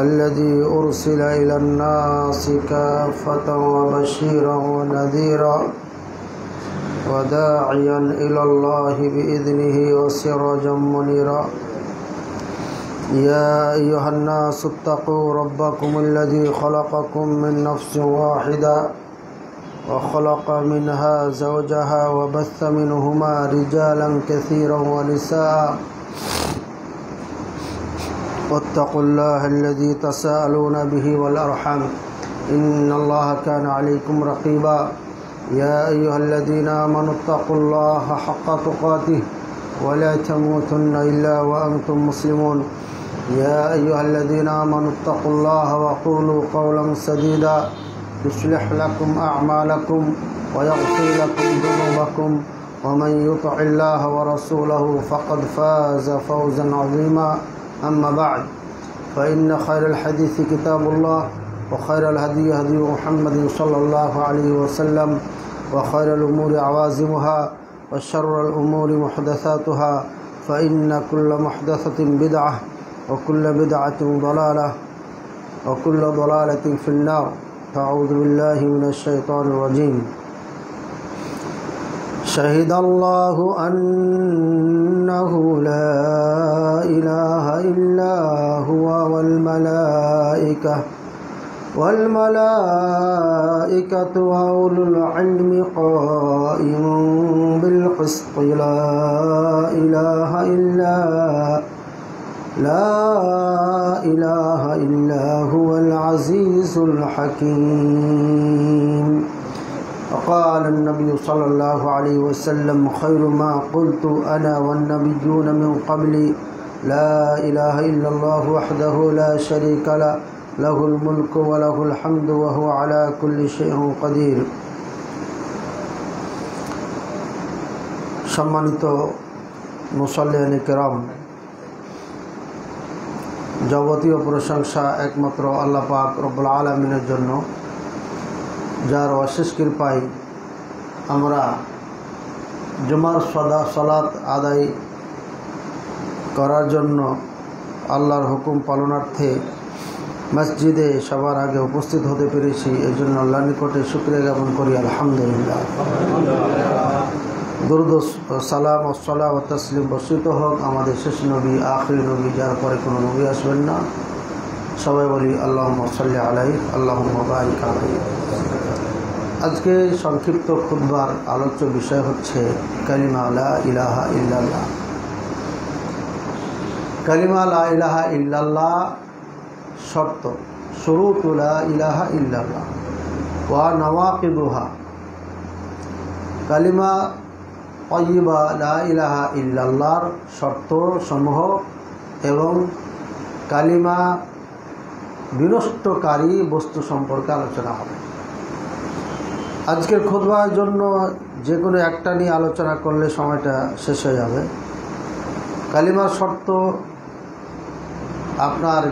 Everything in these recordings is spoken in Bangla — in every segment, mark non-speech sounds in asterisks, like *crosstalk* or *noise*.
الذي أرسل إلى الناس كافة وبشيرا ونذيرا وداعيا إلى الله بإذنه وسراجا منيرا. يا أيها الناس اتقوا ربكم الذي خلقكم من نفس واحدة وخلق منها زوجها وبث منهما رجالا كثيرا ونساء واتقوا الله الذي تساءلون به والأرحام. إن الله كان عليكم رقيبا. يا أيها الذين آمنوا اتقوا الله حق تقاته ولا تموتن إلا وأنتم مسلمون. يا أيها الذين آمنوا اتقوا الله وقولوا قولا سديدا. يصلح لكم أعمالكم ويغفر لكم ذنوبكم. ومن يطع الله ورسوله فقد فاز فوزا عظيما. أما بعد فإن خير الحديث كتاب الله وخير الهدي هدي محمد صلى الله عليه وسلم وخير الأمور عوازمها وشر الأمور محدثاتها فإن كل محدثة بدعة وكل بدعة ضلالة وكل ضلالة في النار. فأعوذ بالله من الشيطان الرجيم. شهد الله أنه لا إله إلا هو والملائكة والملائكة وأولو العلم قائم بالقسط لا إله إلا لا إله إلا هو العزيز الحكيم. فقال النبي صلى الله عليه وسلم خير ما قلت أنا والنبيون من قبلي لا إله إلا الله وحده لا شريك له له الملك وله الحمد وهو على كل شيء قدير. সম্মানিত মুসল্লিয়ান কেরাম যাবতীয় প্রশংসা একমাত্র الله পাক রব্বুল আলমিনের জন্য। যার অশেষ কৃপায় আমরা জুমার সদা সলাৎ আদায় করার জন্য আল্লাহর হুকুম পালনার্থে মসজিদে সবার আগে উপস্থিত হতে পেরেছি। এই জন্য আল্লাহ নিকটে শুক্রিয়া জ্ঞাপন করি। আলহামদুলিল্লাহ। দুরুদ সালাম ও সালাম ও তসলিম বসিত হোক। আমাদের শেষ নবী, আখরি নবী, যার পরে কোনো নবী আসবেন না। সবাই বলি আল্লাহ সাল্লি আলাই আল্লাহ বারিক আলাই আজকে সংক্ষিপ্ত খুদ্বার আলোচ্য বিষয় হচ্ছে কালিমা লা ইলাহা ইল্লাল্লাহ। কালিমা লা ইলাহা ইল্লাল্লাহ শর্ত শুরুতুলা ইলাহা ইল্লাল্লাহ, ওয়া নওয়াকিদুহা কালিমা অয়িবা লা ইলাহা ইল্লাল্লাহর শর্ত সমূহ এবং কালিমা বিনষ্টকারী বস্তু সম্পর্কে আলোচনা হবে। আজকের খোদবার জন্য যে কোনো একটা নিয়ে আলোচনা করলে সময়টা শেষ হয়ে যাবে। কালিমার শর্ত আপনার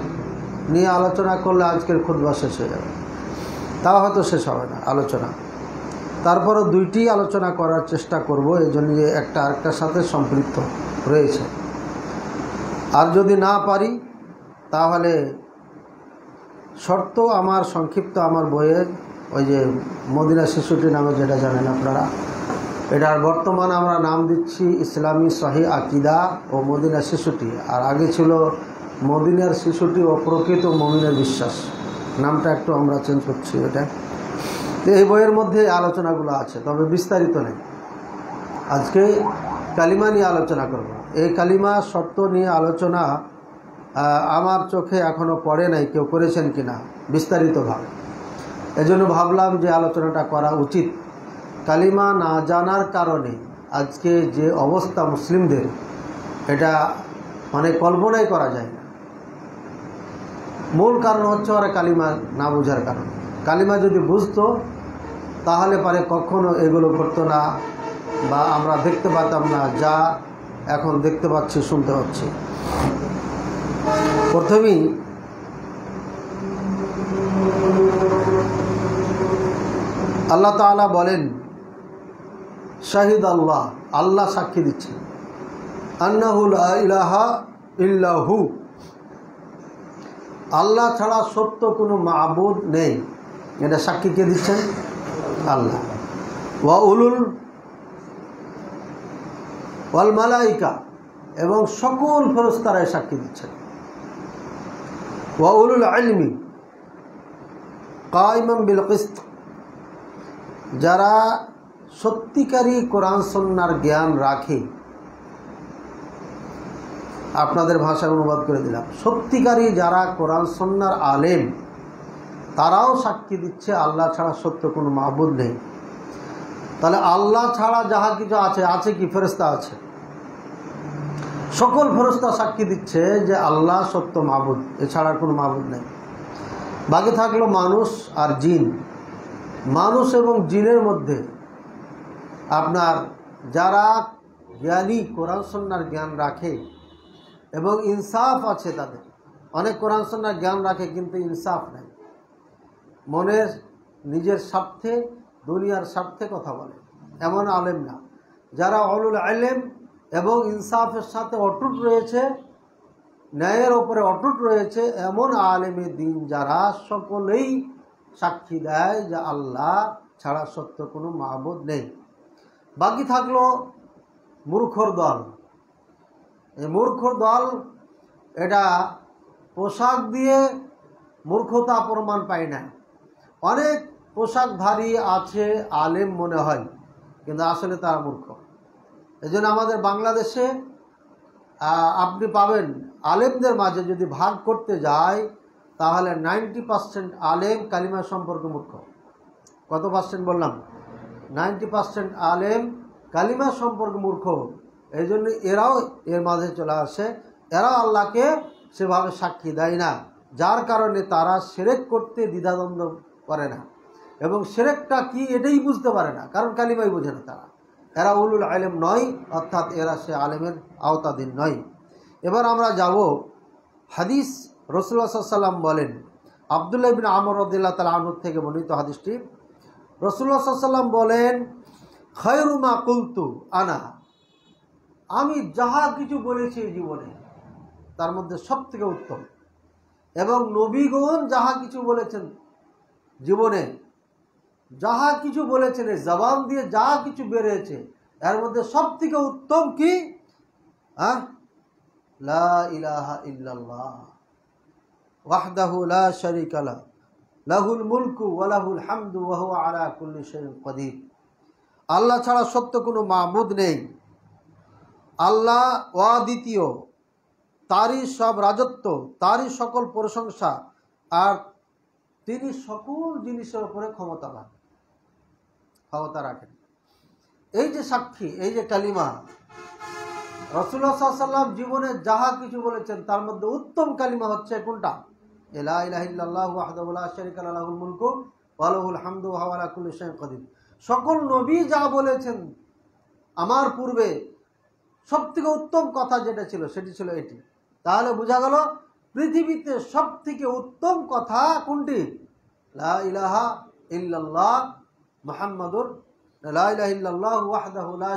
নিয়ে আলোচনা করলে আজকের খুদবা শেষ হয়ে যাবে। তাও হয়তো শেষ হবে না আলোচনা। তারপরও দুইটি আলোচনা করার চেষ্টা করব, এই জন্য একটা আরেকটার সাথে সম্পৃক্ত রয়েছে। আর যদি না পারি, তাহলে শর্ত আমার সংক্ষিপ্ত আমার বইয়ে ওই যে মদিনা শিশুটি নামে যেটা জানেন আপনারা। এটার বর্তমানে আমরা নাম দিচ্ছি ইসলামী শাহী আকিদা ও মদিনা শিশুটি। আর আগে ছিল মদিনার শিশুটি ও প্রকৃত মমিনের বিশ্বাস। নামটা একটু আমরা চেঞ্জ করছি এটা। তো এই বইয়ের মধ্যে আলোচনাগুলো আছে, তবে বিস্তারিত নেই। আজকে কালিমা নিয়ে আলোচনা করব। এই কালিমা, শর্ত নিয়ে আলোচনা আমার চোখে এখনও পড়ে নাই, কেউ করেছেন কি না বিস্তারিতভাবে এজন্য ভাবলাম যে আলোচনাটা করা উচিত। কালিমা না জানার কারণে আজকে যে অবস্থা মুসলিমদের, এটা মানে কল্পনাই করা যায় না। মূল কারণ হচ্ছে ওরা কালিমা না বোঝার কারণ। কালিমা যদি বুঝতো, তাহলে পারে কখনো এগুলো ঘটতো না বা আমরা দেখতে পাতাম না, যা এখন দেখতে পাচ্ছি, শুনতে পাচ্ছি প্রথমেই আল্লাহ তাআলা বলেন শাহিদ আল্লাহ আল্লাহ সাক্ষী দিচ্ছেন। আন্নাহুল ইলাহা ইল্লাহু আল্লাহ ছাড়া সত্য কোনো মাবুদ নেই। এটা সাক্ষী কে দিচ্ছেন? আল্লাহ। ওয়া উলুল, ওয়াল মালাইকা, এবং সকল ফেরস্তারাই সাক্ষী দিচ্ছেন। ওয়া উলুল আলমি কাইমাম বিল কিস্ত যারা সত্যিকারী কোরআন সন্ন্যার জ্ঞান রাখে, আপনাদের ভাষায় অনুবাদ করে দিলাম। সত্যিকারী যারা কোরআন সন্ন্যার আলেম, তারাও সাক্ষী দিচ্ছে, আল্লাহ ছাড়া সত্য কোনো মাহবুদ নেই। তাহলে আল্লাহ ছাড়া যাহা কিছু আছে আছে কি? ফেরস্তা আছে। সকল ফেরস্তা সাক্ষী দিচ্ছে যে আল্লাহ সত্য মাহবুদ, এছাড়া কোনো মাহবুদ নেই। বাকি থাকল মানুষ আর জিন। মানুষ এবং জিনের মধ্যে আপনার যারা জ্ঞানী কোরআন সন্ন্যার জ্ঞান রাখে এবং ইনসাফ আছে তাদের। অনেক কোরআন সন্ন্যার জ্ঞান রাখে কিন্তু ইনসাফ নেই। মনের নিজের স্বার্থে, দুনিয়ার স্বার্থে কথা বলে। এমন আলেম না। যারা অলুল আলেম এবং ইনসাফের সাথে অটুট রয়েছে, ন্যায়ের ওপরে অটুট রয়েছে, এমন আলেমের দিন যারা সকলেই সাক্ষী দেয় যে আল্লাহ ছাড়া সত্য কোনো মাহবুদ নেই। বাকি থাকল মূর্খর দল। এই মূর্খর দল, এটা পোশাক দিয়ে মূর্খতা প্রমাণ পায় না। অনেক পোশাকধারী আছে, আলেম মনে হয়, কিন্তু আসলে তারা মূর্খ। এই আমাদের বাংলাদেশে আপনি পাবেন আলেমদের মাঝে যদি ভাগ করতে যায় তাহলে নাইনটি পার্সেন্ট আলেম কালিমা সম্পর্কে মূর্খ। কত পার্সেন্ট বললাম? নাইনটি পার্সেন্ট আলেম কালিমা সম্পর্কে মূর্খ। এই জন্য এরাও এর মাঝে চলে আসে। এরাও আল্লাহকে সেভাবে সাক্ষী দেয় না, যার কারণে তারা সেরেক করতে দ্বিধাদ্বন্দ্ব করে না। এবং সেরেকটা কি এটাই বুঝতে পারে না, কারণ কালিমাই বোঝে না তারা। এরা উলুল আলেম নয়, অর্থাৎ এরা সে আলেমের আওতাধীন নয়। এবার আমরা যাব হাদিস রসুল্লাহ সাল্লাম বলেন, আবদুল্লাহ বিন আমর রদুল্লাহ তালা আনুর থেকে বর্ণিত হাদিসটি রসুল্লাহ সাল্লাম বলেন খয়রুমা কুলতু আনা, আমি যাহা কিছু বলেছি এই জীবনে, তার মধ্যে সব থেকে উত্তম। এবং নবীগণ যাহা কিছু বলেছেন জীবনে, যাহা কিছু বলেছেন জবান দিয়ে যা কিছু বেরিয়েছে, এর মধ্যে সব থেকে উত্তম কি? হ্যাঁ? লা ইলাহা ইল্লাল্লাহ। ওয়াহদাহু লা শারীকা লা, লাহুল মুলকু ওয়া লাহুল হামদু ওয়া হুয়া আলা কুল্লি শাইইন কাদির। আল্লাহ ছাড়া সত্য কোনো মাবুদ নেই। আল্লাহ অদ্বিতীয়, তারই সব রাজত্ব, তারই সকল প্রশংসা, আর তিনি সকল জিনিসের উপরে ক্ষমতাবান। ক্ষমতা রাখেন। এই যে সাক্ষী, এই যে কালিমা রসুল্লাহ সাল্লাম জীবনে যাহা কিছু বলেছেন, তার মধ্যে উত্তম কালিমা হচ্ছে কোনটা? মুলকু সকল নবী যা বলেছেন আমার পূর্বে সব থেকে উত্তম কথা যেটা ছিল সেটি ছিল এটি। তাহলে বোঝা গেল, পৃথিবীতে সব থেকে উত্তম কথা কোনটি? লা ইলাহা ইল্লাল্লাহ মুহাম্মাদুর লা ইলাহা ইল্লাল্লাহ ওয়াহদাহু লা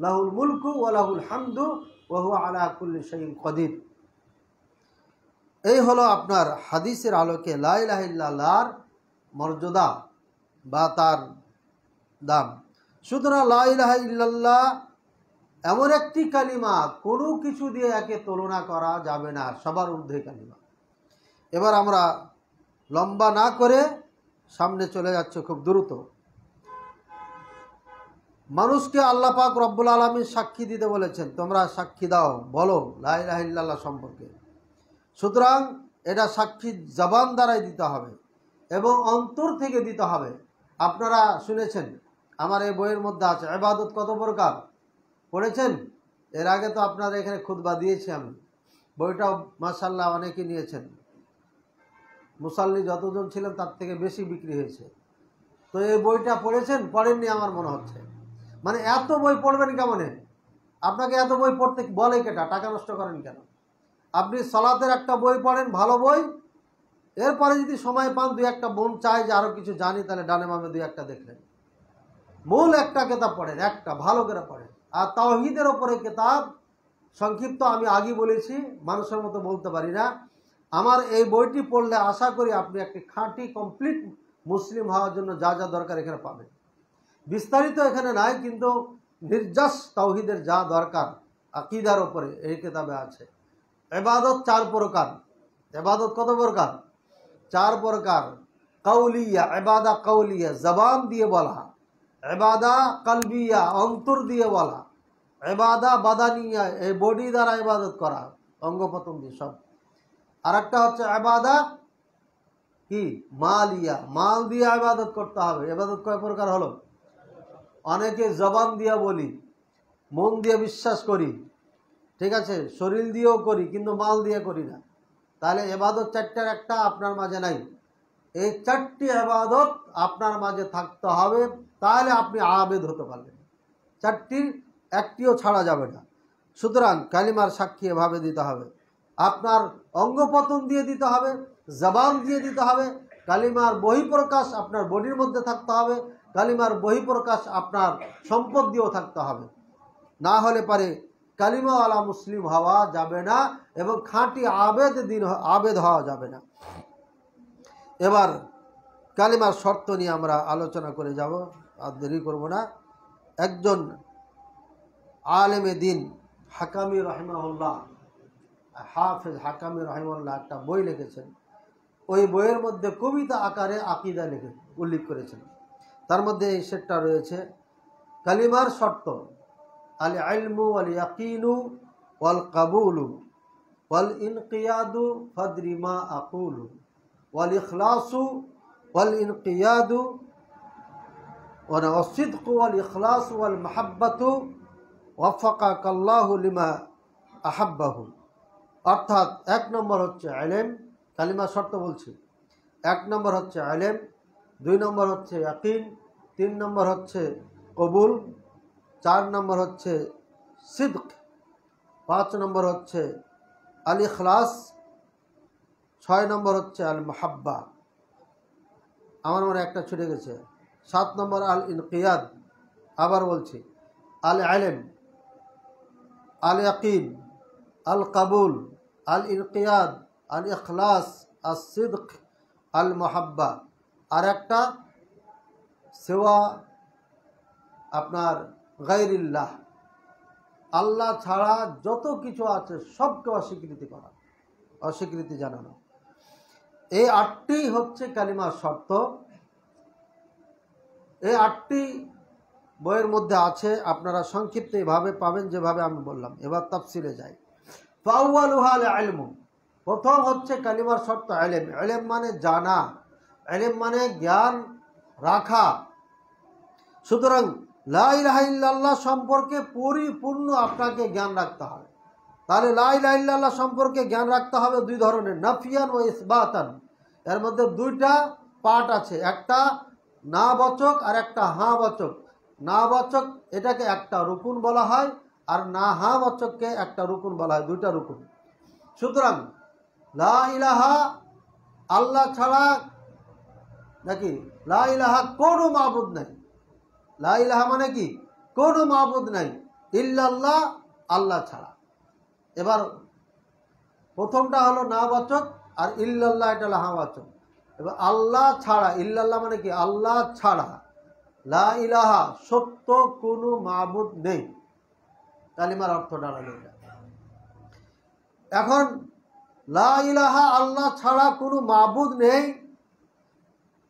লাহুল মুলকু লাহুল হামদু ওয়া হুয়া আলা কুল্লি শাইইন কাদির। এই হলো আপনার হাদিসের আলোকে লা ইলাহা ইল্লাল্লাহর মর্যাদা বা তার দাম। সুতরাং লা ইলাহা ইল্লাল্লাহ এমন একটি কালিমা, কোনো কিছু দিয়ে একে তুলনা করা যাবে না, সবার ঊর্ধ্বে কালিমা। এবার আমরা লম্বা না করে সামনে চলে যাচ্ছে খুব দ্রুত। মানুষকে আল্লাহ পাক রব্বুল আলমী সাক্ষী দিতে বলেছেন, তোমরা সাক্ষী দাও, বলো লাই লাইলাহিল্লাহ সম্পর্কে। সুতরাং এটা সাক্ষী জবান দ্বারাই দিতে হবে এবং অন্তর থেকে দিতে হবে। আপনারা শুনেছেন, আমার এই বইয়ের মধ্যে আছে এবাদত কত প্রকার? পড়েছেন? এর আগে তো আপনারা এখানে খুদবা দিয়েছি আমি। বইটাও মাসাল্লাহ অনেকে নিয়েছেন। মুসাল্লি যতজন ছিলেন তার থেকে বেশি বিক্রি হয়েছে। তো এই বইটা পড়েছেন? পড়েননি আমার মনে হচ্ছে। মানে এত বই পড়বেন কেমনে? আপনাকে এত বই পড়তে বলে কেটা? টাকা নষ্ট করেন কেন? আপনি সলাতের একটা বই পড়েন, ভালো বই। এরপরে যদি সময় পান, দুই একটা মন চায় যে আরও কিছু জানি, তাহলে ডানে মামে দুই একটা দেখলেন। মূল একটা কেতাব পড়েন, একটা, ভালো করে পড়েন। আর তাওহিদের ওপরে কেতাব, সংক্ষিপ্ত আমি আগে বলেছি, মানুষের মতো বলতে পারি না। আমার এই বইটি পড়লে আশা করি আপনি একটি খাঁটি কমপ্লিট মুসলিম হওয়ার জন্য যা যা দরকার এখানে পাবেন। বিস্তারিত এখানে নাই, কিন্তু নির্যাস তাওহিদের যা দরকার, আকিদার ওপরে এই কেতাবে আছে। এবাদত চার প্রকার। এবাদত কত প্রকার? চার প্রকার। কাউলিয়া, এবাদা কাউলিয়া, জবান দিয়ে বলা। এবাদা কালবিয়া, অন্তর দিয়ে বলা। এবাদা বাদানিয়া এই বডি দ্বারা ইবাদত করা অঙ্গ প্রত্যঙ্গ সব। আর একটা হচ্ছে এবাদা কি? মালিয়া। মাল দিয়ে ইবাদত করতে হবে। ইবাদত কয় প্রকার হলো? অনেকে জবান দিয়া বলি, মন দিয়ে বিশ্বাস করি ঠিক আছে? শরীর দিয়েও করি, কিন্তু মাল দিয়ে করি না। তাহলে এবাদত চারটার একটা আপনার মাঝে নাই। এই চারটি এবাদত আপনার মাঝে থাকতে হবে, তাহলে আপনি আবেদ হতে পারবেন। চারটির একটিও ছাড়া যাবে না। সুতরাং কালিমার সাক্ষী এভাবে দিতে হবে। আপনার অঙ্গপতন দিয়ে দিতে হবে, জবান দিয়ে দিতে হবে, কালিমার বহিঃপ্রকাশ আপনার বডির মধ্যে থাকতে হবে, কালিমার বহিঃপ্রকাশ আপনার সম্পদ দিয়েও থাকতে হবে। না হলে পারে কালিমাওয়ালা মুসলিম হওয়া যাবে না এবং খাঁটি আবেদ দিন আবেদ হওয়া যাবে না। এবার কালিমার শর্ত নিয়ে আমরা আলোচনা করে যাব। আর দেরি করব না। একজন আলেমে দিন হাকামি রহমাউল্লাহ হাফেজ হাকামি রহমাল্লাহ একটা বই লিখেছেন। ওই বইয়ের মধ্যে কবিতা আকারে আকিদা লিখে উল্লেখ করেছেন। তার মধ্যে এই সেটটা রয়েছে। কালিমার শর্ত আল আলমু আল ইয়াকিনু ওয়াল কাবুলু ওয়াল ইনকিয়াদু ফদরিমা আকুলু ওয়াল ইখলাসু ওয়াল ইনকিয়াদু والصدق والإخلاص والمحبة وفقك الله لما أحبه অর্থাৎ এক নম্বর হচ্ছে আলেম কালিমা শর্ত বলছি এক নম্বর হচ্ছে আলেম দুই নম্বর হচ্ছে ইয়াকিন তিন নম্বর হচ্ছে কবুল চার নম্বর হচ্ছে সিদ্ক। পাঁচ নম্বর হচ্ছে আল ইখলাস। ছয় নম্বর হচ্ছে আল মাহাব্বা। আমার মনে একটা ছুটে গেছে। সাত নম্বর আল ইনকিয়াদ। আবার বলছি, আল আলেম আল ইয়াকিন, আল কাবুল, আল ইনকিয়াদ, আল ইখলাস আল সিদ্ক, আল মাহাব্বা। আর একটা, সেওয়া আপনার গাইরিল্লাহ আল্লাহ ছাড়া যত কিছু আছে সবকে অস্বীকৃতি করা, অস্বীকৃতি জানানো। এই আটটি হচ্ছে কালিমার শর্ত। এই আটটি বইয়ের মধ্যে আছে, আপনারা সংক্ষিপ্ত এভাবে পাবেন যেভাবে আমি বললাম। এবার তাফসিলে যাই। ফাউয়ালুহাল আলমু প্রথম হচ্ছে কালিমার শর্ত আলেম আলেম মানে জানা। আলেম মানে জ্ঞান রাখা। সুতরাং লাইলাহিল্লাহ সম্পর্কে পরিপূর্ণ আপনাকে জ্ঞান রাখতে হবে। তাহলে লাই লাইলাহিল্লাহ সম্পর্কে জ্ঞান রাখতে হবে দুই ধরনের, নাফিয়ান ও ইসবাতান। এর মধ্যে দুইটা পার্ট আছে, একটা না বচক আর একটা হাঁ বচক না বচক এটাকে একটা রুকুন বলা হয় আর না হা বচককে একটা রুকুন বলা হয়, দুইটা রুকুন। সুতরাং লা ইলাহা আল্লাহ ছাড়া নাকি লা ইলাহা কোনো মাহবুদ নাই। লা ইলাহা মানে কি? কোনো মাহবুদ নাই। ইল্লাল্লাহ, আল্লাহ ছাড়া। এবার প্রথমটা হলো না বাচক আর ইল্লাল্লাহ এটা লাহা বাচক। এবার আল্লাহ ছাড়া, ইল্লাল্লাহ মানে কি? আল্লাহ ছাড়া লা ইলাহা সত্য কোনো মাহবুদ নেই। কালিমার অর্থ দাঁড়াল এখন লা ইলাহা আল্লাহ ছাড়া কোনো মাহবুদ নেই।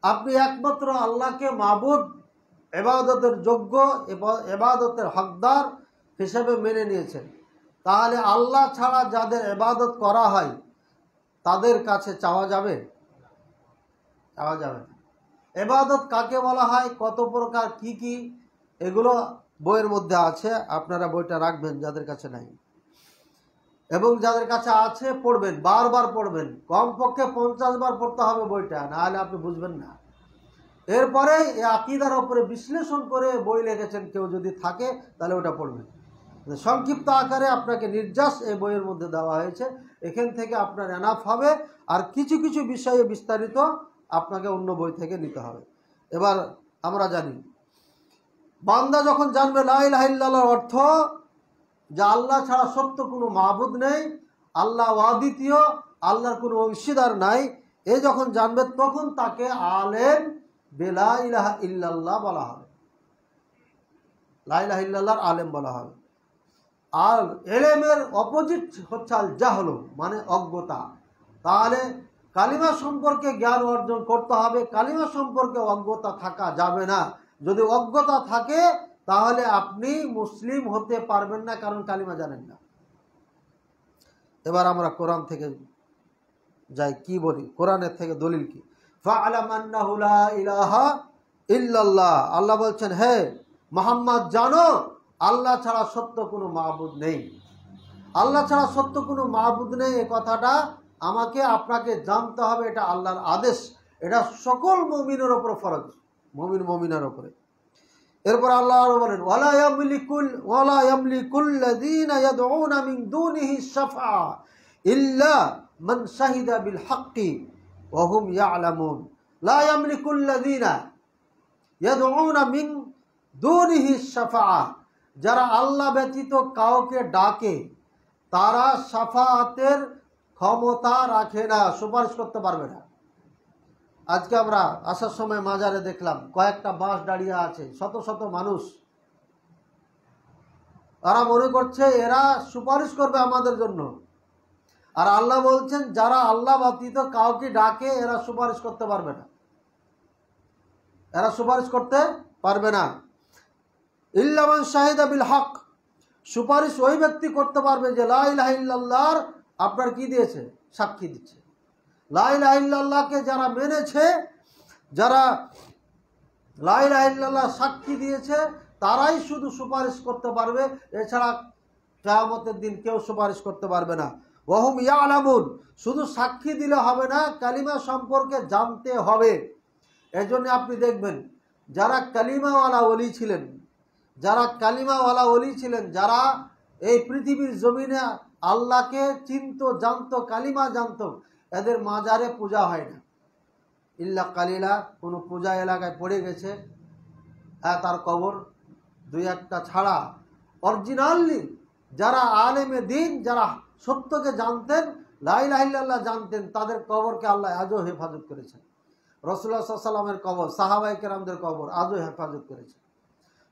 আপনি একমাত্র আল্লাহকে মাহবুদ এবাদতের যোগ্য এবাদতের হকদার হিসেবে মেনে নিয়েছেন। তাহলে আল্লাহ ছাড়া যাদের এবাদত করা হয়, তাদের কাছে চাওয়া যাবে? চাওয়া যাবে এবাদত কাকে বলা হয়, কত প্রকার, কি কি, এগুলো বইয়ের মধ্যে আছে, আপনারা বইটা রাখবেন যাদের কাছে নাই। এবং যাদের কাছে আছে, পড়বেন, বারবার পড়বেন। কমপক্ষে পঞ্চাশ বার পড়তে হবে বইটা, নাহলে আপনি বুঝবেন না। এরপরে এই আকিদার ওপরে বিশ্লেষণ করে বই লিখেছেন কেউ যদি থাকে, তাহলে ওটা পড়বেন। সংক্ষিপ্ত আকারে আপনাকে নির্যাস এই বইয়ের মধ্যে দেওয়া হয়েছে। এখান থেকে আপনার এনাফ হবে। আর কিছু কিছু বিষয়ে বিস্তারিত আপনাকে অন্য বই থেকে নিতে হবে। এবার আমরা জানি, বান্দা যখন জানবে লাইলাহিল্লাহর অর্থ, যে আল্লাহ ছাড়া সত্য কোনো মাহবুদ নেই, আল্লাহ অদ্বিতীয়, আল্লাহর কোনো অংশীদার নাই, এ যখন জানবে, তখন তাকে আলেম বেলা ইলাহা ইল্লাল্লাহ বলা হবে। লাইলাহ ইল্লাল্লাহর আলেম বলা হবে। আর এলেমের অপোজিট হচ্ছে আল জাহল মানে অজ্ঞতা। তাহলে কালিমা সম্পর্কে জ্ঞান অর্জন করতে হবে, কালিমা সম্পর্কে অজ্ঞতা থাকা যাবে না। যদি অজ্ঞতা থাকে, তাহলে আপনি মুসলিম হতে পারবেন না, কারণ কালিমা জানেন না। এবার আমরা কোরআন থেকে যাই, কি বলি? কোরআনের থেকে দলিল কি? ইলাহা ইল্লাল্লাহ। আল্লাহ বলছেন, হে মোহাম্মদ, জানো, আল্লাহ ছাড়া সত্য কোনো মাহবুদ নেই। আল্লাহ ছাড়া সত্য কোনো মাহবুদ নেই, এ কথাটা আমাকে, আপনাকে জানতে হবে, এটা আল্লাহর আদেশ। এটা সকল মমিনের ওপর ফরজ, মমিন মমিনের ওপরে এরপর আল্লাহ বলেন, ওয়ালা ওয়ালা ইল্লা মান শাহিদা বিল হাক্কি। ওয়া হুম ইয়ালামুন। লা ইয়ামলিকুল্লাযীনা ইয়াদউনা মিন দুনিহি শাফা যারা আল্লাহ ব্যতীত কাউকে ডাকে, তারা সাফাতের ক্ষমতা রাখে না, সুপারিশ করতে পারবে না। আজকে আমরা আসার সময় মাজারে দেখলাম, কয়েকটা বাস দাঁড়িয়ে আছে, শত শত মানুষ। তারা মনে করছে, এরা সুপারিশ করবে আমাদের জন্য। আর আল্লাহ বলছেন, যারা আল্লাহ ব্যতীত কাউকে ডাকে, এরা সুপারিশ করতে পারবে না। এরা সুপারিশ করতে পারবে না। ইল্লামান শাহিদা বিল হক। সুপারিশ ওই ব্যক্তি করতে পারবে যে লাইলাহিল্লাহর আপনার কি দিয়েছে? সাক্ষী দিচ্ছে। লাইলাহিল্লাহকে যারা মেনেছে, যারা লাইলাহিল্লাহ সাক্ষী দিয়েছে, তারাই শুধু সুপারিশ করতে পারবে। এছাড়া কেয়ামতের দিন কেউ সুপারিশ করতে পারবে না। ওহম ইয়া আলামুন শুধু সাক্ষী দিলে হবে না, কালিমা সম্পর্কে জানতে হবে। এজন্য আপনি দেখবেন, যারা কালিমাওয়ালা অলি ছিলেন, যারা কালিমাওয়ালা অলি ছিলেন, যারা এই পৃথিবীর জমিনে আল্লাহকে চিনত, জানত, কালিমা জানত, এদের মাজারে পূজা হয় না। ইল্লা কালিলা, কোনো পূজা এলাকায় পড়ে গেছে। হ্যাঁ তার কবর দুই একটা ছাড়া। অরিজিনালি, যারা আলেমে দিন, যারা সত্যকে জানতেন লাইলাহিল্লাহ জানতেন, তাদের কবরকে আল্লাহ আজও হেফাজত করেছেন। রসুল্লাহ সাল্লামের কবর সাহাবাই কেরামদের কবর আজও হেফাজত করেছেন।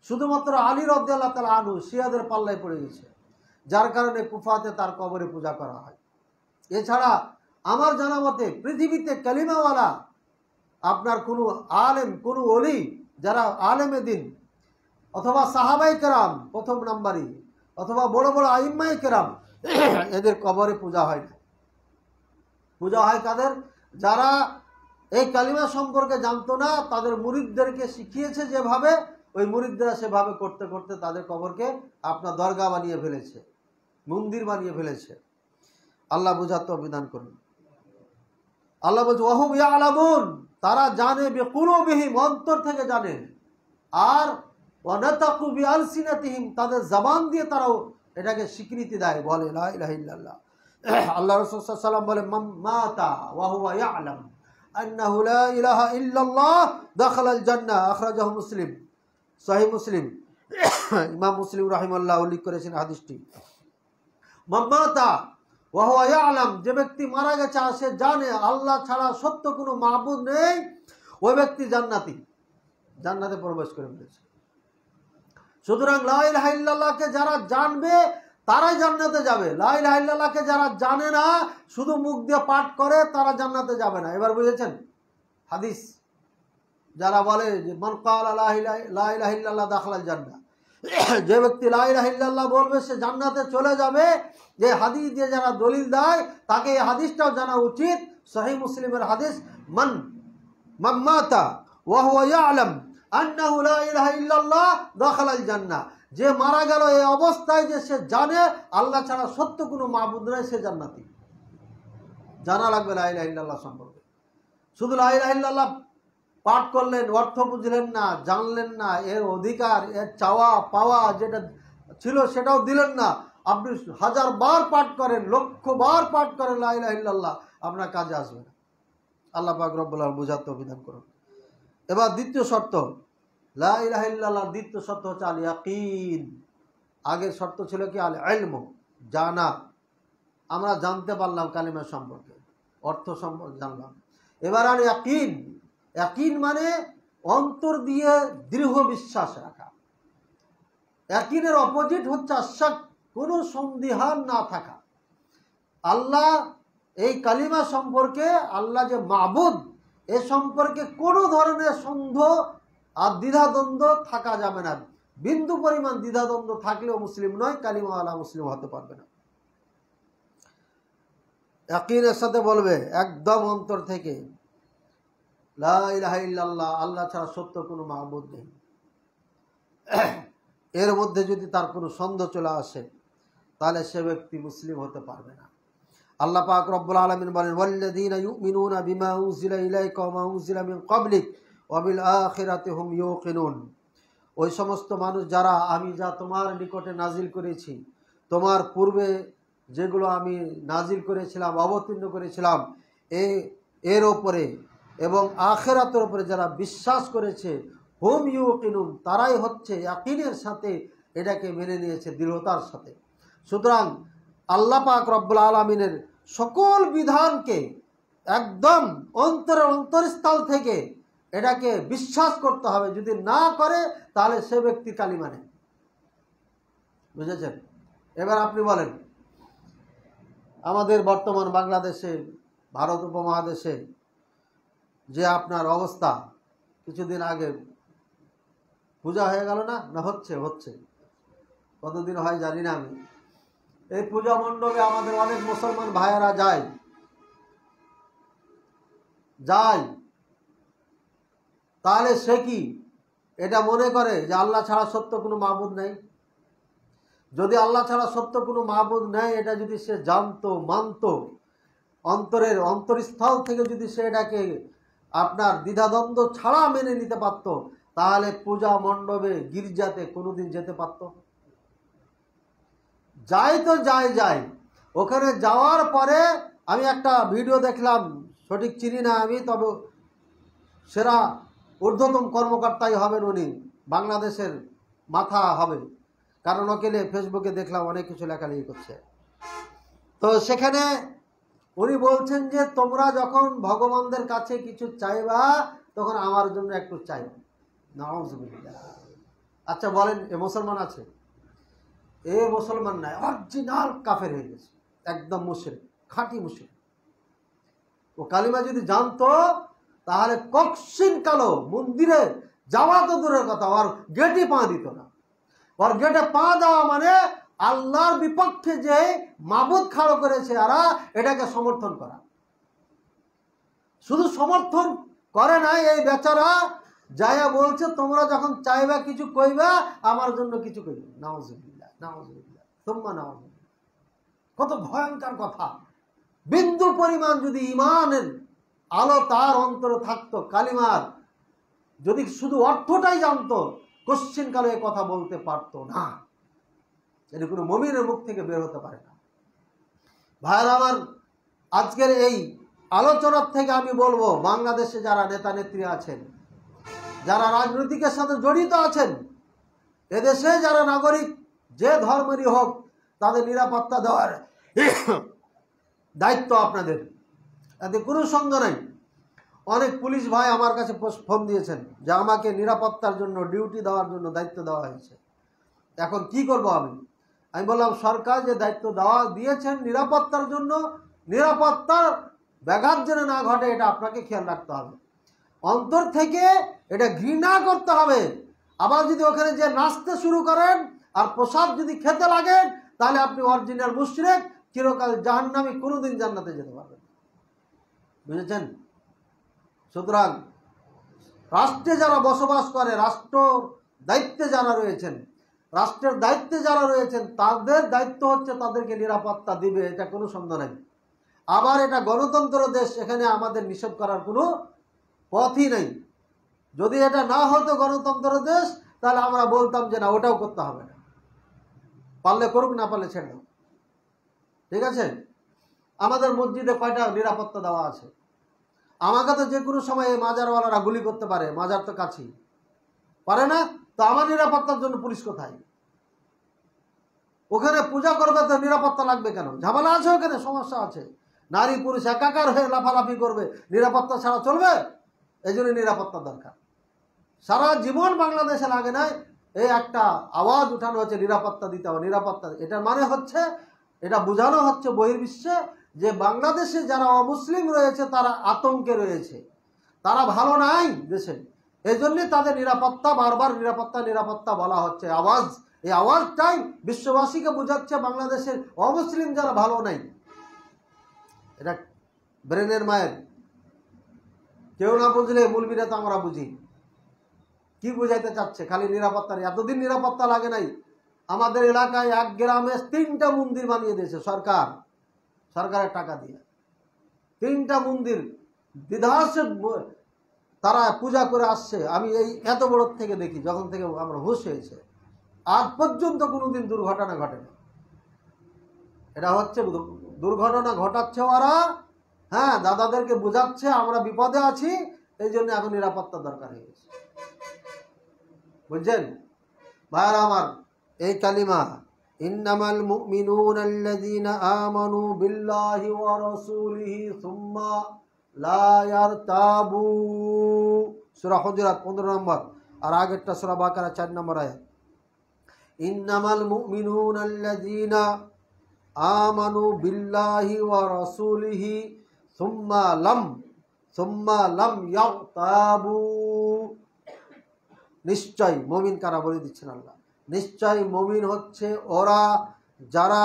শুধুমাত্র আলী রদ্দাল্লাহ তালা আনু শিয়াদের পাল্লায় পড়ে গেছে, যার কারণে কুফাতে তার কবরে পূজা করা হয়। এছাড়া আমার জানা মতে পৃথিবীতে কালিমাওয়ালা, আপনার কোনো আলেম, কোনো অলি যারা আলেমে দিন, অথবা সাহাবাই কেরাম প্রথম নাম্বারই, অথবা বড় বড় আইম্মাই কেরাম *coughs* এদের কবরে পূজা হয় না। পূজা হয় কাদের? যারা এই কালিমা সম্পর্কে জানতো না, তাদের মুরিদদেরকে শিখিয়েছে যেভাবে, ওই মুরিদরা সেভাবে করতে করতে তাদের কবরকে আপনার দরগা বানিয়ে ফেলেছে, মন্দির বানিয়ে ফেলেছে। আল্লাহ বুঝাতে অভিধান করুন। আল্লাহ বলছে, ওহম ইয়া আলামুন তারা জানে, বেকুলবিহীম, অন্তর থেকে জানে। আর অনেতা অনাতাকুবি আলসিনাতিহিম তাদের জবান দিয়ে তারাও এটাকে স্বীকৃতি দেয়, বলে লা ইলাহা আল্লাহ রসুল সাল্লাম বলে মাতা ওয়াহুয়া ইয়ালাম আন্নাহু লা ইলাহা ইল্লাল্লাহ দাখালাল জান্নাহ আখরাজাহু মুসলিম। সহি মুসলিম, ইমাম মুসলিম রাহিমাল্লাহ উল্লেখ করেছেন হাদিসটি। মাম্মাতা ওয়াহুয়া আলাম যে ব্যক্তি মারা গেছে আর সে জানে আল্লাহ ছাড়া সত্য কোনো মাহবুদ নেই, ওই ব্যক্তি জান্নাতি। জান্নাতে প্রবেশ করে ফেলেছে। সুতরাং লাইলাহিল্লাহকে যারা জানবে, তারাই জান্নাতে যাবে। লাইলাহিল্লাহকে যারা জানে না, শুধু মুখ দিয়ে পাঠ করে, তারা জান্নাতে যাবে না। এবার বুঝেছেন? হাদিস। যারা বলে যে, মন কাল লাইলাহিল্লাহ দাখলাল জান্না যে ব্যক্তি লাইলাহিল্লাহ বলবে, সে জান্নাতে চলে যাবে। যে হাদিস দিয়ে যারা দলিল দেয়, তাকে এই হাদিসটাও জানা উচিত। সহি মুসলিমের হাদিস, মান মাম্মাতা ওয়াহুয়া ইয়ালাম। যে মারা গেল এই অবস্থায় যে সে জানে, আল্লাহ ছাড়া সত্য কোনো মাহবুদ নয় সে জান্নাতি। জানা লাগবে লা ইলাহা ইল্লাল্লাহ সম্পর্কে। শুধু লা ইলাহা ইল্লাল্লাহ পাঠ করলেন, অর্থ বুঝলেন না, জানলেন না, এর অধিকার, এর চাওয়া, পাওয়া যেটা ছিল সেটাও দিলেন না। আপনি হাজার বার পাঠ করেন, লক্ষ বার পাঠ করেন লাইল্লাহ আপনার কাজে আসবে না। আল্লাহ পাক রব্বুল আলম বুঝাতে অভিধান করুন। এবার দ্বিতীয় শর্ত লাইল্লাহ দ্বিতীয় শর্ত হচ্ছে আল ইয়াকিন। আগের শর্ত ছিল কি? আল এলম জানা। আমরা জানতে পারলাম কালিমা সম্পর্কে, অর্থ সম্পর্কে জানলাম। এবার আর ইয়াকিন ইয়াকিন মানে অন্তর দিয়ে দৃঢ় বিশ্বাস রাখা। ইয়াকিনের অপোজিট হচ্ছে আশ্বাস কোনো সন্দিহান না থাকা। আল্লাহ এই কালিমা সম্পর্কে আল্লাহ যে মাবুদ এ সম্পর্কে কোনো ধরনের সন্দেহ আর দ্বিধাদ্বন্দ্ব থাকা যাবে না। বিন্দু পরিমাণ দ্বিধাদ্বন্দ্ব থাকলেও মুসলিম নয়, কালিমাওয়ালা মুসলিম হতে পারবে না। একইনের সাথে বলবে, একদম অন্তর থেকে, লা ইলাহা ইল্লাল্লাহ, আল্লাহ ছাড়া সত্য কোনো মাহবুদ নেই। এর মধ্যে যদি তার কোনো সন্দেহ চলে আসে, তাহলে সে ব্যক্তি মুসলিম হতে পারবে না। আল্লাহ পাক রব্বুল আলামিন বলেন, ওয়াল্লাযীনা ইউমিনুনা বিমা উনজিলা ইলাইকা ওয়া মা উনজিলা মিন ক্বাবলিক ওয়া বিল আখিরাতি হুম ইউকিনুন। ওই সমস্ত মানুষ যারা আমি যা তোমার নিকটে নাজিল করেছি, তোমার পূর্বে যেগুলো আমি নাজিল করেছিলাম, অবতীর্ণ করেছিলাম, এ, এর ওপরে এবং আখেরাতের ওপরে যারা বিশ্বাস করেছে, হোম ইউ কিনুন তারাই হচ্ছে ইয়াকিনের সাথে এটাকে মেনে নিয়েছে দৃঢ়তার সাথে। সুতরাং আল্লাহ পাক রব্বুল আলমিনের সকল বিধানকে একদম অন্তরের অন্তরস্থল থেকে এটাকে বিশ্বাস করতে হবে। যদি না করে, তাহলে সে ব্যক্তি কালী মানে বুঝেছেন? এবার আপনি বলেন, আমাদের বর্তমান বাংলাদেশে, ভারত উপমহাদেশে যে আপনার অবস্থা, কিছুদিন আগে পূজা হয়ে গেল না? না, হচ্ছে হচ্ছে। কতদিন হয় জানি না আমি। এই পূজা মণ্ডপে আমাদের অনেক মুসলমান ভাইয়েরা যায়। যায়। তাহলে সে কি? এটা মনে করে যে আল্লাহ ছাড়া সত্য কোনো মাহবুদ নেই? যদি আল্লাহ ছাড়া সত্য কোনো মাহবুদ নেই, এটা যদি সে জানতো, মানত, অন্তরের অন্তরস্থল থেকে যদি সে এটাকে আপনার দ্বিধাদ্বন্দ্ব ছাড়া মেনে নিতে পারতো, তাহলে পূজা মণ্ডপে গির্জাতে কোনোদিন যেতে পারত? যাই তো যাই যাই। ওখানে যাওয়ার পরে আমি একটা ভিডিও দেখলাম, সঠিক চিনি না আমি, তবে সেরা ঊর্ধ্বতম কর্মকর্তাই হবেন উনি, বাংলাদেশের মাথা হবে। কারণ ওকেলে ফেসবুকে দেখলাম অনেক কিছু লেখালেখি করছে। তো সেখানে উনি বলছেন যে, তোমরা যখন ভগবানদের কাছে কিছু চাইবা, তখন আমার জন্য একটু চাইবা। নাউজুবিল্লাহ। আচ্ছা বলেন, এ মুসলমান আছে? এ মুসলমান নাই, অরিজিনাল কাফের হয়ে গেছে, একদম মুশরিক খাঁটি মুশরিক ও কালিমা যদি জানতো, তাহলে কক্ষিন কালো মন্দিরে যাওয়া তো দূরের কথা, ওর গেটে পা দিত না। ওর গেটে পা দেওয়া মানে আল্লাহর বিপক্ষে যে মাবুদ খাড়ো করেছে আরা এটাকে সমর্থন করা। শুধু সমর্থন করে নাই এই বেচারা, যাইয়া বলছে, তোমরা যখন চাইবা কিছু কইবা, আমার জন্য কিছু কইবে নাওজুবিল্লাহ। কত ভয়ঙ্কর কথা। বিন্দু পরিমাণ যদি ইমানের আলো তার অন্তরে থাকতো, কালিমার, যদি শুধু অর্থটাই জানতো, কোশ্চিন কালে কথা বলতে পারতো না। এটা কোনো মমিনের মুখ থেকে বের হতে পারে না। ভাইয়ের আমার, আজকের এই আলোচনার থেকে আমি বলব, বাংলাদেশে যারা নেতা নেত্রী আছেন, যারা রাজনৈতিকের সাথে জড়িত আছেন, এদেশে যারা নাগরিক যে ধর্মেরই হোক, তাদের নিরাপত্তা দেওয়ার *coughs* দায়িত্ব আপনাদের। এতে কোনো সন্দেহ নেই। অনেক পুলিশ ভাই আমার কাছে ফোন দিয়েছেন যে আমাকে নিরাপত্তার জন্য, ডিউটি দেওয়ার জন্য দায়িত্ব দেওয়া হয়েছে। এখন কি করব আমি? আমি বললাম, সরকার যে দায়িত্ব দেওয়া দিয়েছেন নিরাপত্তার জন্য, নিরাপত্তার ব্যাঘাত যেন না ঘটে, এটা আপনাকে খেয়াল রাখতে হবে। অন্তর থেকে এটা ঘৃণা করতে হবে। আবার যদি ওখানে যে নাচতে শুরু করেন আর প্রসাদ যদি খেতে লাগেন তাহলে আপনি অরিজিনাল মুশরেক, চিরকাল জাহান্নামে, কোনোদিন জান্নাতে যেতে পারবেন বুঝেছেন? সুতরাং রাষ্ট্রে যারা বসবাস করে, রাষ্ট্র দায়িত্বে যারা রয়েছেন, রাষ্ট্রের দায়িত্বে যারা রয়েছেন, তাদের দায়িত্ব হচ্ছে তাদেরকে নিরাপত্তা দিবে, এটা কোনো সন্দেহ নেই। আবার এটা গণতন্ত্র দেশ, এখানে আমাদের নিষেধ করার কোনো পথই নেই। যদি এটা না হতো গণতন্ত্র দেশ, তাহলে আমরা বলতাম যে না, ওটাও করতে হবে না। পারলে করুক, না পারলে ছেড়ে দাও। ঠিক আছে? আমাদের মসজিদে কয়টা নিরাপত্তা দেওয়া আছে? আমাকে তো যে কোনো সময় এই মাজারওয়ালারা গুলি করতে পারে, মাজার তো কাছেই। পারে না? তো আমার নিরাপত্তার জন্য পুলিশ কোথায়? ওখানে পূজা করবে তো নিরাপত্তা লাগবে কেন? ঝামেলা আছে ওখানে, সমস্যা আছে। নারী পুরুষ একাকার হয়ে লাফালাফি করবে, নিরাপত্তা ছাড়া চলবে? এই নিরাপত্তা দরকার। সারা জীবন বাংলাদেশে লাগে নাই এই একটা আওয়াজ উঠানো হচ্ছে, নিরাপত্তা দিতে হবে, নিরাপত্তা এটার মানে হচ্ছে, এটা বোঝানো হচ্ছে বহির্বিশ্বে যে বাংলাদেশে যারা অমুসলিম রয়েছে, তারা আতঙ্কে রয়েছে। তারা ভালো নাই দেশে। এই জন্যে তাদের নিরাপত্তা, বারবার নিরাপত্তা নিরাপত্তা বলা হচ্ছে। আওয়াজ, এই আওয়াজটাই বিশ্ববাসীকে বোঝাচ্ছে বাংলাদেশের অমুসলিম যারা ভালো নাই। এটা ব্রেনের মায়ের। কেউ না বুঝলে, মূলবিরা তো আমরা বুঝি। কি বুঝাইতে চাচ্ছে? খালি নিরাপত্তা নেই। এতদিন নিরাপত্তা লাগে নাই। আমাদের এলাকায় এক গ্রামে তিনটা মন্দির বানিয়ে দিয়েছে সরকার। সরকারের টাকা দিয়ে। তিনটা মন্দির। দ্বিধাসে তারা পূজা করে আসছে। আমি এই এত বড় থেকে দেখি, যখন থেকে আমরা হুশ হয়েছে। আজ পর্যন্ত কোনোদিন দুর্ঘটনা ঘটেনি। এটা হচ্ছে দুর্ঘটনা ঘটাচ্ছে ওরা। হ্যাঁ দাদাদেরকে বোঝাচ্ছে, আমরা বিপদে আছি, এই জন্য এখন নিরাপত্তা দরকার হয়ে গেছে। বুঝছেন ভাইয়ার আমার এই কালিমা ইন্নামাল মুমিনুন আল্লাযীনা আমানু বিল্লাহি ওয়া রাসূলিহি সুম্মা লা ইয়ারতাবু সূরা হুজুরাত 15 নম্বর আর আগেরটা সূরা বাকারা 4 নম্বর আয়াত ইন্নামাল মুমিনুন আল্লাযীনা আমানু বিল্লাহি ওয়া রাসূলিহি সুম্মা লাম সুম্মা লাম ইয়ারতাবু নিশ্চয় মমিন কারা বলে দিচ্ছেন আল্লাহ? নিশ্চয় মমিন হচ্ছে ওরা যারা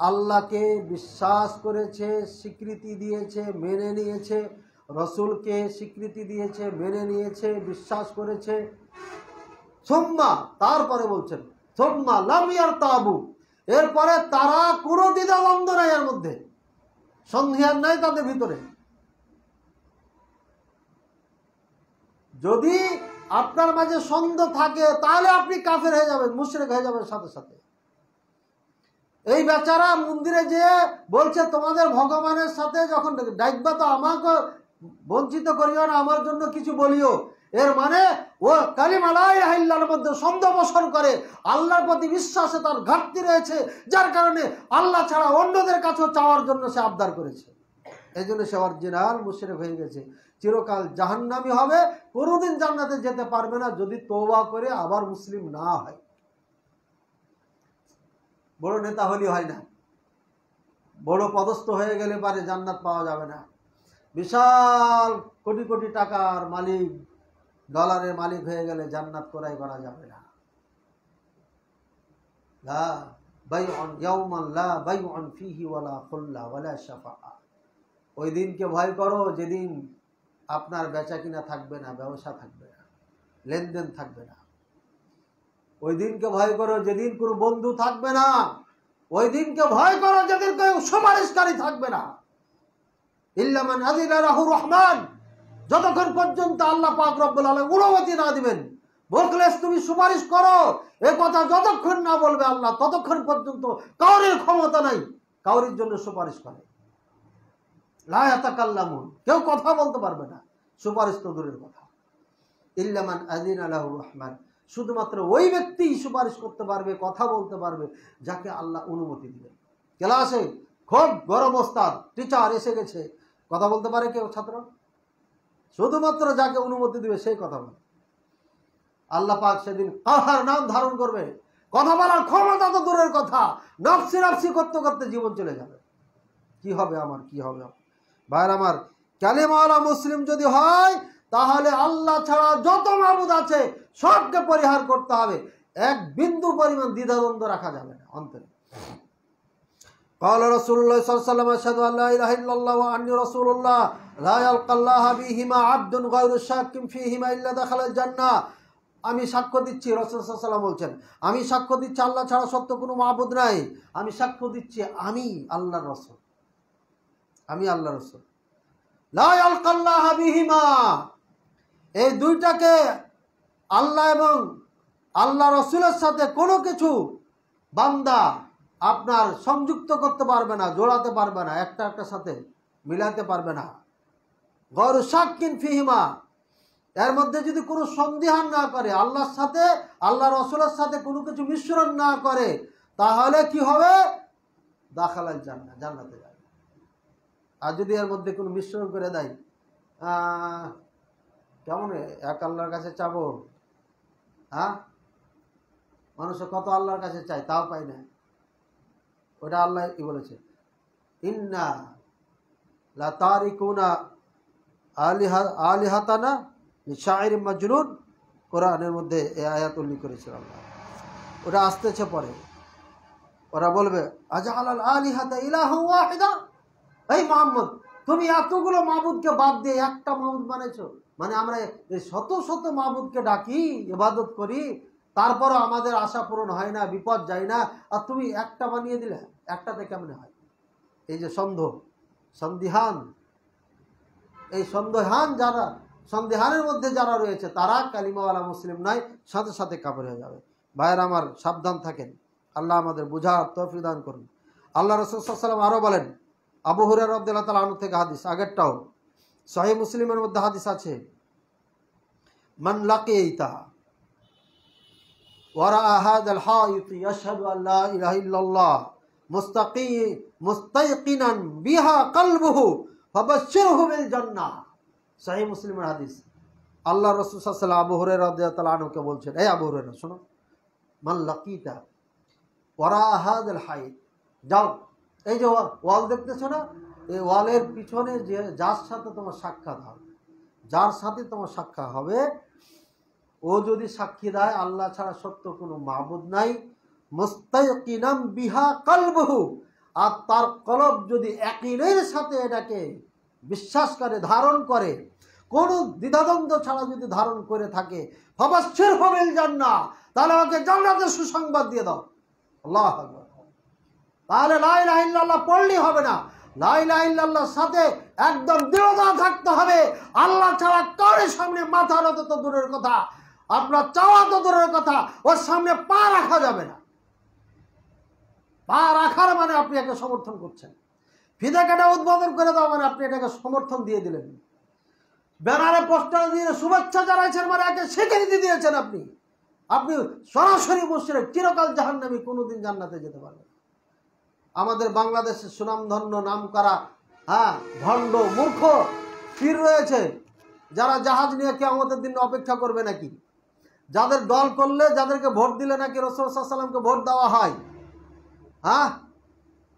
আল্লাহকে বিশ্বাস করেছে, স্বীকৃতি দিয়েছে, মেনে নিয়েছে, রসুলকে স্বীকৃতি দিয়েছে, মেনে নিয়েছে, বিশ্বাস করেছে। সোম্মা, তারপরে বলছেন, সোম্মা লামিয়ার তাবু এরপরে তারা কোনো দ্বিধাদ্বন্দ্ব নাই এর মধ্যে। সন্ধিয়ার নাই তাদের ভিতরে। যদি আপনার মাঝে সন্দেহ থাকে, তাহলে আপনি কাফের হয়ে যাবেন, মুশরিক হয়ে যাবেন সাথে সাথে। এই বেচারা মন্দিরে যে বলছে, তোমাদের ভগবানের সাথে যখন ডাকবা তো আমাকে বঞ্চিত করিও না, আমার জন্য কিছু বলিও। এর মানে ও কালিমালাইল্লার মধ্যে সন্দেহ পোষণ করে, আল্লাহর প্রতি বিশ্বাসে তার ঘাটতি রয়েছে, যার কারণে আল্লাহ ছাড়া অন্যদের কাছেও চাওয়ার জন্য সে আবদার করেছে। এই জন্য সে অরিজিনাল মুশরিক হয়ে গেছে। চিরকাল জাহান্নামি হবে, কোনোদিন জান্নাতে যেতে পারবে না যদি তোবা করে আবার মুসলিম না হয়। বড় নেতা হলি হয় না। বড় পদস্থ হয়ে গেলে পারে জান্নাত পাওয়া যাবে না। বিশাল কোটি কোটি টাকার মালিক, ডলারের মালিক হয়ে গেলে জান্নাত করাই করা যাবে না। ওই দিনকে ভয় করো, যেদিন আপনার বেচা কিনা থাকবে না, ব্যবসা থাকবে না, লেনদেন থাকবে না। ওই দিনকে ভয় করো যেদিন কোনো বন্ধু থাকবে না, ওই দিনকে ভয় করো যেদিন কেউ সুপারিশকারী থাকবে না। ইল্লামান রাহুর রহমান, যতক্ষণ পর্যন্ত আল্লাহ পাক রব্বুল আলম অনুমতি না দিবেন বলকলেস তুমি সুপারিশ করো, এ কথা যতক্ষণ না বলবে আল্লাহ, ততক্ষণ পর্যন্ত কাউরের ক্ষমতা নাই, কাউরির জন্য সুপারিশ করে। লায়াতাকাল্লামুন কেউ কথা বলতে পারবে না। সুপারিশ তো দূরের কথা। ইল্লামান আদিন আলাহ রহমান। শুধুমাত্র ওই ব্যক্তি সুপারিশ করতে পারবে, কথা বলতে পারবে, যাকে আল্লাহ অনুমতি দিবে ক্লাসে খুব গরম ওস্তাদ, টিচার এসে গেছে। কথা বলতে পারে কেউ ছাত্র? শুধুমাত্র যাকে অনুমতি দিবে, সেই কথা বলে। আল্লাহ পাক সেদিন কাহার নাম ধারণ করবে। কথা বলার ক্ষমতা তো দূরের কথা। নফসি নফসি করতে করতে জীবন চলে যাবে। কি হবে আমার? কি হবে আমার? ভাইয়ের আমার ক্যালেমাওয়ালা মুসলিম যদি হয় তাহলে আল্লাহ ছাড়া যত মাবুদ আছে সবকে পরিহার করতে হবে এক বিন্দু পরিমাণ দ্বিধাদ্বন্দ্ব রাখা যাবে না অন্তরে قال رسول الله صلى الله عليه وسلم أشهد أن لا إله إلا الله وأني رسول الله لا يلقى الله بهما عبد غير شاك فيهما إلا دخل الجنة আমি সাক্ষ্য দিচ্ছি রসুল সাল্লাম বলছেন আমি সাক্ষ্য দিচ্ছি আল্লাহ ছাড়া সত্য কোনো মাহবুদ নাই আমি সাক্ষ্য দিচ্ছি আমি আল্লাহর রসুল আমি আল্লাহ রসুল। এই দুইটাকে আল্লাহ এবং আল্লাহ রসুলের সাথে কোনো কিছু বান্দা আপনার সংযুক্ত করতে পারবে না, জোড়াতে পারবে না, একটা একটা সাথে মিলাতে পারবে না। গরু সাক্ষিন ফিহিমা। এর মধ্যে যদি কোনো সন্দেহান না করে, আল্লাহর সাথে, আল্লাহ রসুলের সাথে কোনো কিছু মিশ্রণ না করে, তাহলে কি হবে? দাখালাল জান্না জান্নাতে আর যদি এর মধ্যে কোনো মিশ্রণ করে দেয় কেমন এক আল্লাহর কাছে চাবো? হ্যাঁ? মানুষে কত আল্লাহর কাছে চায়, তাও পাই না। ওটা আল্লাহ কি বলেছে? ইন্না লা তারিকুনা আলিহা, আলিহাতানা শায়ের মজরুন কোরআনের মধ্যে এ আয়াত উল্লেখ করেছিল আল্লাহ। ওটা আসতেছে পরে। ওরা বলবে আজা আলাল আলিহাতা ইলাহ ওয়াহিদা? এই মোহাম্মদ তুমি এতগুলো মাবুদকে বাদ দিয়ে একটা মাবুদ বানাইছো মানে আমরা শত শত মাবুদকে ডাকি, ইবাদত করি, তারপরও আমাদের আশা পূরণ হয় না, বিপদ যায় না, আর তুমি একটা বানিয়ে দিলে, একটাতে কেমন হয়? এই যে সন্দেহ সন্দিহান এই সন্দেহান যারা সন্দেহানের মধ্যে যারা রয়েছে, তারা কালিমাওয়ালা মুসলিম নয়, সাথে সাথে কাপড় হয়ে যাবে। ভাইয়ের আমার সাবধান থাকেন, আল্লাহ আমাদের বোঝার তৌফিক দান করুন। আল্লাহ রসুলাম আরও বলেন আবু হুরার রব্দুল্লাহ তালা আনু থেকে হাদিস, আগেরটাও। সহি মুসলিমের মধ্যে হাদিস আছে, মান লাকে ইতা ওয়ারা আহাদ হাইতি ইয়াশহাদু আল্লা ইলাহা ইল্লাল্লাহ মুস্তাকি, মুস্তাইকিনান বিহা কলবুহু ফাবাশশিরহু বিল জান্নাহ সহি মুসলিমের হাদিস। আল্লাহ রসুল সাল্লাল্লাহু আবু হুরায়রা রাদিয়াল্লাহু তাআলা আনহুকে বলছেন, এই আবু হুরায়রা, শোনো, মান লাকিতা আহাদ যাও এই যে ওয়া- ওয়াল দেখতেছো না? এই ওয়ালের পিছনে যে, যার সাথে তোমার সাক্ষাৎ হবে, যার সাথে তোমার সাক্ষাৎ হবে, ও যদি সাক্ষী দেয়, আল্লাহ ছাড়া সত্য কোনো মাহবুদ নাই। মুস্তাইকিনাম বিহা কলবহু। আর তার কলব যদি একিনের সাথে এটাকে বিশ্বাস করে, ধারণ করে, কোনো দ্বিধাদ্বন্দ্ব ছাড়া যদি ধারণ করে থাকে ফবাশ্চের হবেল জান্না তাহলে আমাকে জান্নাতের সুসংবাদ দিয়ে দাও। আল্লাহ। তাহলে লাই লাইল্লাহ পড়লেই হবে না। লাই লাইল্লাহর সাথে একদম দৃঢ়তা থাকতে হবে। আল্লাহ ছাড়া কারের সামনে মাথা নত তো দূরের কথা। আপনার চাওয়া তো দূরের কথা। ওর সামনে পা রাখা যাবে না। পা রাখার মানে আপনি একে সমর্থন করছেন। ফিদা কাটা উদ্বোধন করে দেওয়া মানে আপনি এটাকে সমর্থন দিয়ে দিলেন। ব্যানারে পোস্টার দিয়ে শুভেচ্ছা জানাইছেন মানে একে স্বীকৃতি দিয়েছেন আপনি। আপনি সরাসরি বসে চিরকাল জাহান্নামী কোনোদিন জান্নাতে যেতে পারবেন। আমাদের বাংলাদেশের সুনামধন্য নাম করা হ্যাঁ ভণ্ড মূর্খ পীর রয়েছে, যারা জাহাজ নিয়ে কেমতের দিন অপেক্ষা করবে নাকি? যাদের দল করলে যাদেরকে ভোট দিলে নাকি রসুল রসুলামকে ভোট দেওয়া হয়? হ্যাঁ?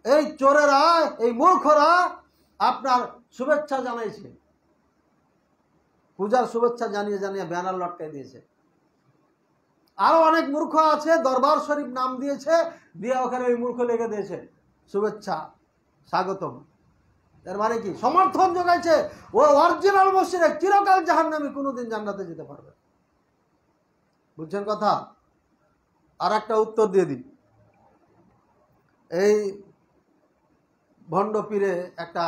এই চোরেরা, এই মূর্খরা আপনার শুভেচ্ছা জানাইছে। পূজার শুভেচ্ছা জানিয়ে জানিয়ে ব্যানার লটকাই দিয়েছে। আরও অনেক মূর্খ আছে, দরবার শরীফ নাম দিয়েছে, দিয়ে ওখানে ওই মূর্খ লেগে দিয়েছে। শুভেচ্ছা, স্বাগতম। এর মানে কি? সমর্থন যোগাইছে। ও অরিজিনাল মসজিদে চিরকাল জাহান নামে কোনোদিন জান্নাতে যেতে পারবে। বুঝছেন কথা? আর একটা উত্তর দিয়ে দিই। এই ভণ্ড পীরে একটা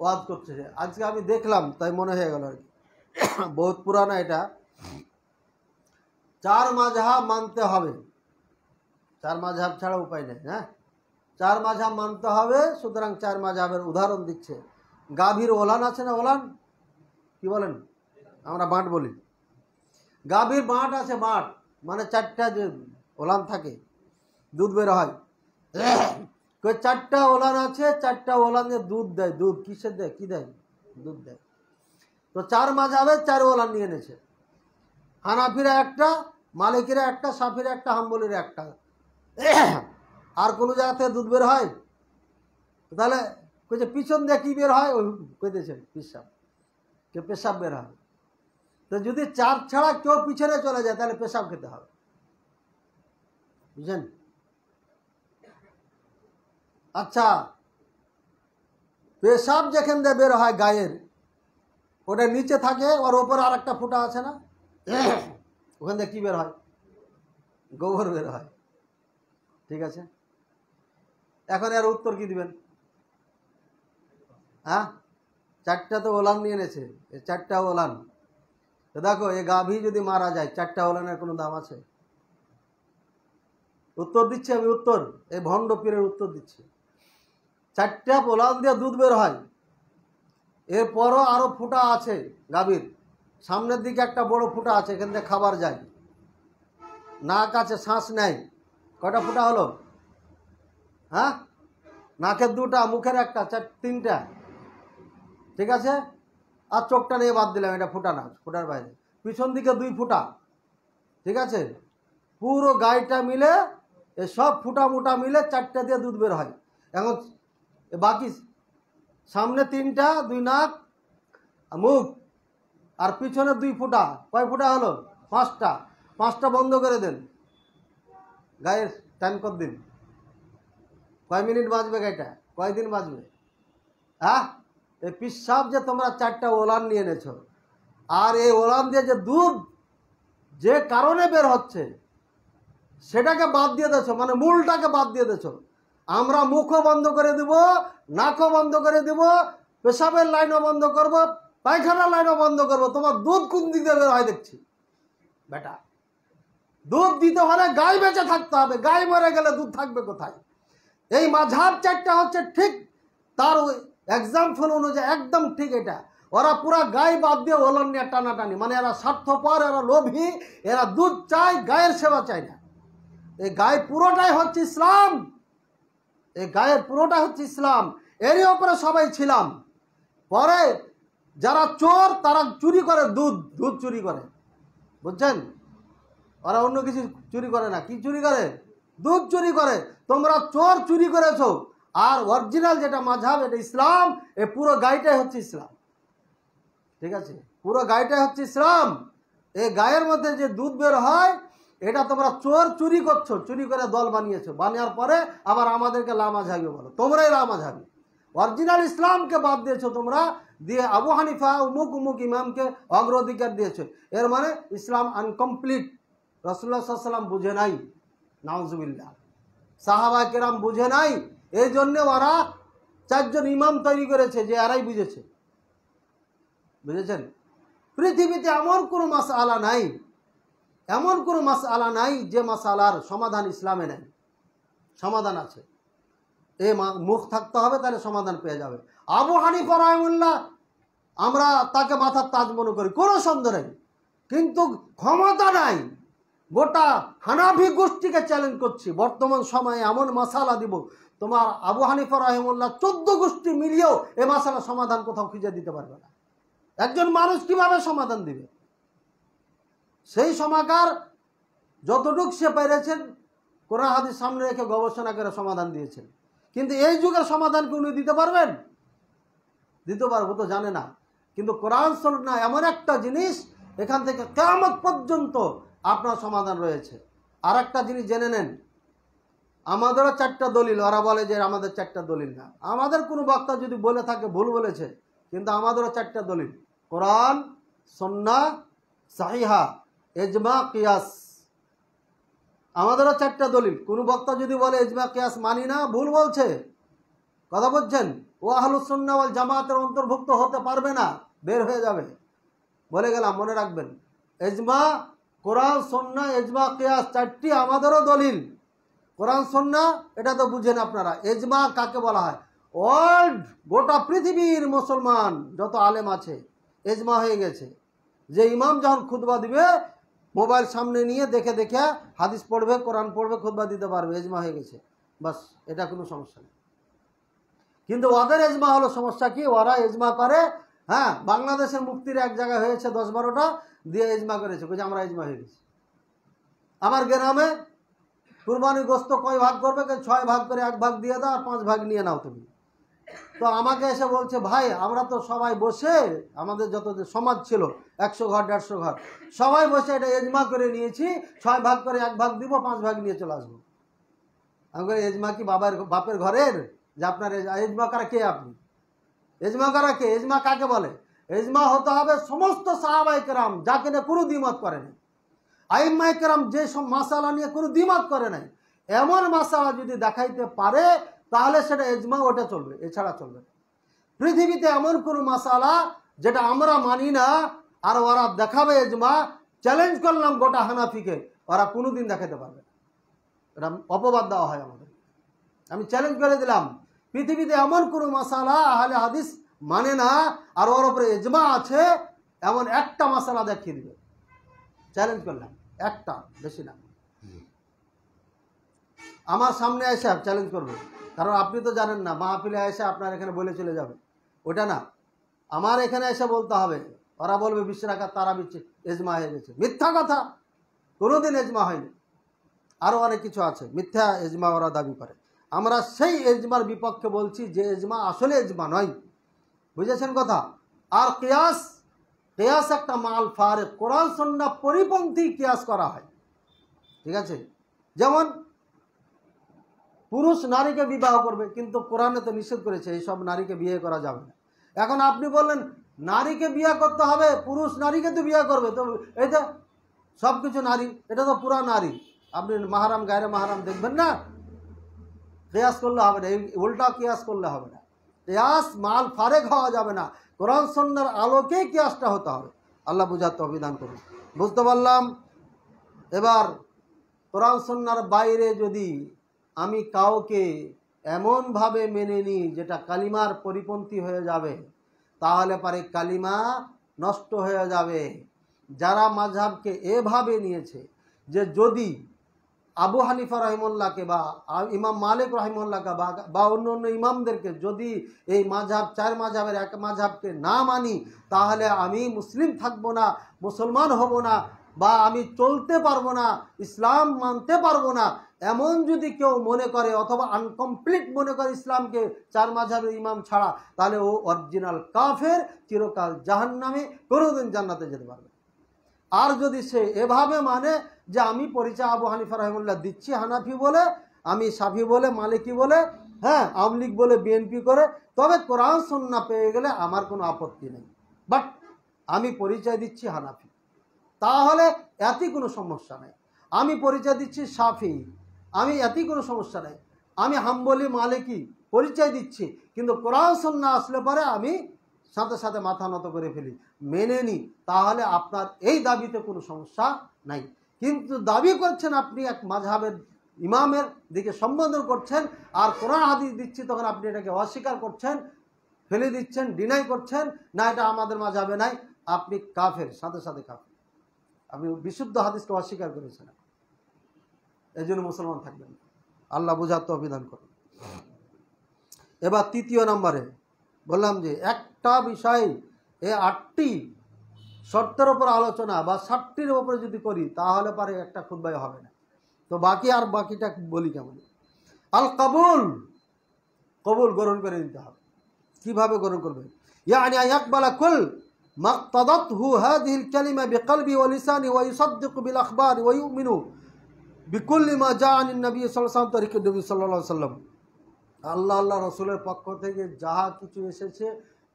ওয়াদ করছে আজকে আমি দেখলাম, তাই মনে হয়ে গেল আর কি। বহুত পুরানা এটা। চার মাঝহাব মানতে হবে। চার মাঝহাব ছাড়া উপায় নেই হ্যাঁ? চার মাঝহাব মানতে হবে, সুতরাং চার মাঝহাবের উদাহরণ দিচ্ছে। গাভীর ওলান আছে না ওলান? কি বলেন? আমরা বাঁট বলি। গাভীর বাঁট আছে বাঁট মানে চারটা যে ওলান থাকে, দুধ বের হয়। চারটা ওলান আছে, চারটা ওলানে দুধ দেয়। দুধ কিসের দেয়? কি দেয়? দুধ দেয়। তো চার মাঝাবে চার ওলান নিয়ে এনেছে। হানাফিরা একটা, মালিকিরা একটা, সাফিরা একটা, হাম্বলিরা একটা। আর কোনো জায়গা থেকে দুধ বের হয়? তাহলে কইছে পিছন দিয়ে কি বের হয়? ওই কইতেছে, পেশাব। কে পেশাব বের হয়। তো যদি চার ছাড়া কেউ পিছনে চলে যায়, তাহলে পেশাব খেতে হবে। বুঝছেন? আচ্ছা পেশাব যেখান দিয়ে বের হয় গায়ের, ওটা নিচে থাকে, ওর ওপরে আর একটা ফুটা আছে না? ওখান থেকে কী বের হয়? গোবর বের হয়। ঠিক আছে? এখন এর উত্তর কি দিবেন? হ্যাঁ? চারটা তো ওলান নিয়ে এনেছে। চারটা ওলান। তো দেখো এই গাভী যদি মারা যায়, চারটা ওলানের কোনো দাম আছে? উত্তর দিচ্ছি আমি, উত্তর। এই ভণ্ড পীরের উত্তর দিচ্ছি। চারটা পোলান দিয়ে দুধ বের হয়। এরপরও আরও ফুটা আছে গাভীর। সামনের দিকে একটা বড় ফুটা আছে, এখান থেকে খাবার যায়। নাক আছে, শ্বাস নেয়। কয়টা ফুটা হলো? হ্যাঁ? নাকের দুটা, মুখের একটা, চার, তিনটা। ঠিক আছে? আর চোখটা নিয়ে বাদ দিলাম, এটা ফুটা না, ফুটার বাইরে। পিছন দিকে দুই ফুটা। ঠিক আছে? পুরো গাইটা মিলে, এ সব ফুটা মুটা মিলে চারটা দিয়ে দুধ বের হয়। এখন বাকি সামনে তিনটা, দুই নাক মুখ। আর পিছনে দুই ফুটা। কয় ফুটা হলো? পাঁচটা। পাঁচটা বন্ধ করে দেন। গায়ের টাইম কর দিন। কয় মিনিট বাঁচবে গাইটা কয়দিন বাঁচবে হ্যাঁ এই পিসাব যে তোমরা চারটা ওলান নিয়ে এনেছো। আর এই ওলান দিয়ে যে দুধ যে কারণে বের হচ্ছে, সেটাকে বাদ দিয়ে দেছো মানে মূলটাকে বাদ দিয়ে দেছো আমরা মুখও বন্ধ করে দিব, নাকও বন্ধ করে দিব, পেশাবের লাইনও বন্ধ করব, পায়খানার লাইনও বন্ধ করব। তোমার দুধ কোন দিতে বের হয় দেখছি। বেটা, দুধ দিতে হলে গাই বেঁচে থাকতে হবে। গাই মরে গেলে দুধ থাকবে কোথায়? এই মাঝাব চারটা হচ্ছে ঠিক তার ওই এক্সাম্পল অনুযায়ী একদম ঠিক এটা। ওরা পুরা গায়ে বাদ দিয়ে ওলন নিয়ে টানাটানি। মানে এরা স্বার্থপর, এরা লোভী, এরা দুধ চায়, গায়ের সেবা চায় না। এই গায়ে পুরোটাই হচ্ছে ইসলাম। এই গায়ের পুরোটাই হচ্ছে ইসলাম। এরই ওপরে সবাই ছিলাম। পরে যারা চোর, তারা চুরি করে দুধ দুধ চুরি করে। বুঝছেন? ওরা অন্য কিছু চুরি করে না। কি চুরি করে? দুধ চুরি করে, তোমরা চোর চুরি করেছ। আর অরিজিনাল যেটা মাঝাব, এটা ইসলাম, এ পুরো গাইটাই হচ্ছে ইসলাম। ঠিক আছে? পুরো গাইটাই হচ্ছে ইসলাম। এই গায়ের মধ্যে যে দুধ বের হয়, এটা তোমরা চোর চুরি করছ, চুরি করে দল বানিয়েছো। বানানোর পরে আবার আমাদেরকে লামা ঝাবি বলো। তোমরাই লামা ঝাবি অরিজিনাল ইসলামকে বাদ দিয়েছ তোমরা, দিয়ে আবু হানিফা উমুক উমুক ইমামকে অগ্রাধিকার দিয়েছ। এর মানে ইসলাম আনকমপ্লিট। রসুল্লাহ সাল্লাম বুঝে নাই। নাউজুবিল্লাহ। সাহাবা কেরাম বুঝে নাই, এই জন্যে ওরা চারজন ইমাম তৈরি করেছে যে এরাই বুঝেছে। বুঝেছেন? পৃথিবীতে এমন কোনো মাস আলা নাই, এমন কোনো মাস আলা নাই যে মাসালার সমাধান ইসলামে নেই। সমাধান আছে। এ মুখ থাকতে হবে, তাহলে সমাধান পেয়ে যাবে। আবু হানিফা রহমুল্লাহ, আমরা তাকে মাথার তাজ মনে করি, কোনো সন্দেহ নেই। কিন্তু ক্ষমতা নাই। গোটা হানাফি গোষ্ঠীকে চ্যালেঞ্জ করছি। বর্তমান সময়ে এমন মাসালা দিব, তোমার আবু হানিফা রহমুল্লাহ চোদ্দ গোষ্ঠী মিলিয়েও এ মাসালা সমাধান কোথাও খুঁজে দিতে পারবে না। একজন মানুষ কীভাবে সমাধান দিবে? সেই সমাকার যতটুক সে পেরেছেন, কোরআন হাদিস সামনে রেখে গবেষণা করে সমাধান দিয়েছেন। কিন্তু এই যুগের সমাধান কি উনি দিতে পারবেন? দিতে পারব তো জানে না। কিন্তু কোরআন না এমন একটা জিনিস, এখান থেকে কেমন পর্যন্ত আপনার সমাধান রয়েছে। আর একটা জিনিস জেনে নেন। আমাদেরও চারটা দলিল, ওরা বলে যে আমাদের চারটা দলিল না। আমাদের কোনো বক্তা যদি বলে থাকে, ভুল বলেছে, কিন্তু আমাদেরও চারটা দলিল। কোরআন, সন্না, সাহিহা এজমা কিয়াস। আমাদেরও চারটা দলিল। কোনো বক্তা যদি বলে এজমা কিয়াস মানি না, ভুল বলছে। কথা বলছেন ও আহলুসন্না ওয়াল জামাতের অন্তর্ভুক্ত হতে পারবে না, বের হয়ে যাবে। বলে গেলাম, মনে রাখবেন। এজমা কোরআন সন্না এজমা কিয়াস চারটি আমাদেরও দলিল। কোরআন সন্না এটা তো বুঝেন আপনারা। এজমা কাকে বলা হয়? ওয়ার্ল্ড গোটা পৃথিবীর মুসলমান যত আলেম আছে এজমা হয়ে গেছে। যে ইমাম যখন খুতবা দিবে, মোবাইল সামনে নিয়ে দেখে দেখে হাদিস পড়বে, কোরআন পড়বে খুদবা দিতে পারবে এজমা হয়ে গেছে। বাস, এটা কোনো সমস্যা নেই। কিন্তু ওদের এজমা হলো সমস্যা কি? ওরা এজমা করে হ্যাঁ বাংলাদেশের মুক্তির এক জায়গায় হয়েছে দশ বারোটা, দিয়ে এজমা করেছে। বলছে আমরা এজমা হয়ে গেছি। আমার গ্রামে কুরবানি গোস্ত কয় ভাগ করবে? কে ছয় ভাগ করে এক ভাগ দিয়ে দাও আর পাঁচ ভাগ নিয়ে নাও তুমি। তো আমাকে এসে বলছে, ভাই, আমরা তো সবাই বসে, আমাদের যত যে সমাজ ছিল, একশো ঘর, দেড়শো ঘর, সবাই বসে এটা এজমা করে নিয়েছি, ছয় ভাগ করে এক ভাগ দিব, পাঁচ ভাগ নিয়ে চলে আসব। আমি এজমা কি বাবার, বাপের ঘরের? যে আপনার এজ- এজমা করা কে আপনি? এজমা করা কে? এজমা কাকে বলে? এজমা হতে হবে সমস্ত সাহাবাই কেরাম যাকে নিয়ে কোনো দ্বিমত করে নাই। আইম্মাই কেরাম যে সব মাসালা নিয়ে কোনো দ্বিমত করে নাই। এমন মাসালা যদি দেখাইতে পারে, তাহলে সেটা এজমা ওটা চলবে, এছাড়া চলবে। পৃথিবীতে এমন কোনো মাসালা যেটা আমরা মানি না, আর ওরা দেখাবে এজমা চ্যালেঞ্জ করলাম গোটা হানাফিকে, ওরা কোনোদিন দেখাতে পারবে এটা অপবাদ দেওয়া হয় আমাদের। আমি চ্যালেঞ্জ করে দিলাম। পৃথিবীতে এমন কোনো মশালা আহলে হাদিস মানে না, আর ওর ওপরে এজমা আছে, এমন একটা মশালা দেখিয়ে দিবে। চ্যালেঞ্জ করলাম। একটা, বেশি না। আমার সামনে এসে চ্যালেঞ্জ করবে। কারণ আপনি তো জানেন না, মাহফিলে এসে আপনার এখানে বলে চলে যাবে। ওটা না। আমার এখানে এসে বলতে হবে, ওরা বলবে বিশ্ব রাখার তারা বিচ্ছে এজমা হয়ে গেছে। মিথ্যা কথা। কোনোদিন এজমা হয়নি। আরও অনেক কিছু আছে। মিথ্যা এজমা ওরা দাবি করে। আমরা সেই এজমার বিপক্ষে বলছি যে এজমা আসলে এজমা নয়। বুঝেছেন কথা? আর কেয়াস কেয়াস একটা মাল ফারে কোরআন সন্না পরিপন্থী কেয়াস করা হয়। ঠিক আছে? যেমন, পুরুষ নারীকে বিবাহ করবে, কিন্তু কোরআনে তো নিষেধ করেছে, এইসব নারীকে বিয়ে করা যাবে না। এখন আপনি বললেন, নারীকে বিয়ে করতে হবে, পুরুষ নারীকে তো বিয়ে করবে, তো এই যে সব কিছু নারী, এটা তো পুরা নারী। আপনি মাহারাম গায়ে মাহারাম দেখবেন না? কেয়াস করলে হবে না, এই উল্টা কেয়াস করলে হবে না। কেয়াস মাল ফারেক হওয়া যাবে না, কোরআন সন্ন্যার আলোকেই কেয়াসটা হতে হবে। আল্লাহ বুঝাতে অভিধান করুন। বুঝতে পারলাম? এবার কোরআন সন্ন্যার বাইরে যদি আমি কাউকে এমনভাবে মেনে নিই যেটা কালিমার পরিপন্থী হয়ে যাবে, তাহলে পারে কালিমা নষ্ট হয়ে যাবে। যারা মাঝহাবকে এভাবে নিয়েছে যে যদি আবু হানিফা রহিমুল্লাহকে বা ইমাম মালিক রহিমুল্লাহকে বা অন্য অন্য ইমামদেরকে যদি এই মাঝহাব, চার মাঝাবের এক মাঝহাবকে না মানি, তাহলে আমি মুসলিম থাকব না, মুসলমান হব না বা আমি চলতে পারব না, ইসলাম মানতে পারব না, এমন যদি কেউ মনে করে অথবা আনকমপ্লিট মনে করে ইসলামকে চার মাঝাবের ইমাম ছাড়া, তাহলে ও অরিজিনাল কাফের চিরকাল জাহান নামে কোনোদিন জান্নাতে যেতে পারবে আর যদি সে এভাবে মানে যে আমি পরিচয় আবু হানিফা রহমুল্লাহ দিচ্ছি হানাফি বলে, আমি সাফি বলে, মালিকি বলে হ্যাঁ আওয়ামী লীগ বলে, বিএনপি করে, তবে কোরআন সন্না পেয়ে গেলে আমার কোনো আপত্তি নেই। বাট আমি পরিচয় দিচ্ছি হানাফি। তাহলে এতই কোনো সমস্যা নেই। আমি পরিচয় দিচ্ছি সাফি। আমি এতই কোনো সমস্যা নেই। আমি হাম্বলি, মালিকি পরিচয় দিচ্ছি। কিন্তু কোরআন সন্না আসলে পরে আমি সাথে সাথে মাথা নত করে ফেলি। মেনে নিই তাহলে আপনার এই দাবিতে কোনো সমস্যা নাই। কিন্তু দাবি করছেন আপনি এক মাঝহাবের ইমামের দিকে সম্বোধন করছেন, আর কোরআন হাদিস দিচ্ছি তখন আপনি এটাকে অস্বীকার করছেন, ফেলে দিচ্ছেন ডিনাই করছেন, না, এটা আমাদের মাঝহাবে নাই, আপনি কাফের, সাথে সাথে কাফের। আপনি বিশুদ্ধ হাদিসকে অস্বীকার করেছেন। এই জন্য মুসলমান থাকবেন। আল্লাহ বুঝার তো অভিধান করুন। এবার তৃতীয় নম্বরে বললাম যে একটা বিষয়, এ আটটি শর্তের ওপর আলোচনা বা ষাটটির ওপরে যদি করি, তাহলে পারে একটা খুদ্াই হবে না। তো বাকি আর বাকিটা বলি কেমন? আল কাবুল, কবুল গ্রহণ করে নিতে হবে। কীভাবে গ্রহণ করবে? ইয়ানি ইয়াকবালা কুল মাকতাদাতহু হাদিহি আল-কালিমা বিকলবি ওয়া লিসানি ওয়া ইউসাদ্দিকু বিল আখবার ওয়া ইউমিনু বিকুল্লি মা জা আনিন নবী সাল্লাল্লাহু আলাইহি ওয়াসাল্লাম, তরিকে নবী সাল্লাল্লাহু আলাইহি ওয়াসাল্লাম আল্লাহ আল্লাহ রসুলের পক্ষ থেকে যাহা কিছু এসেছে,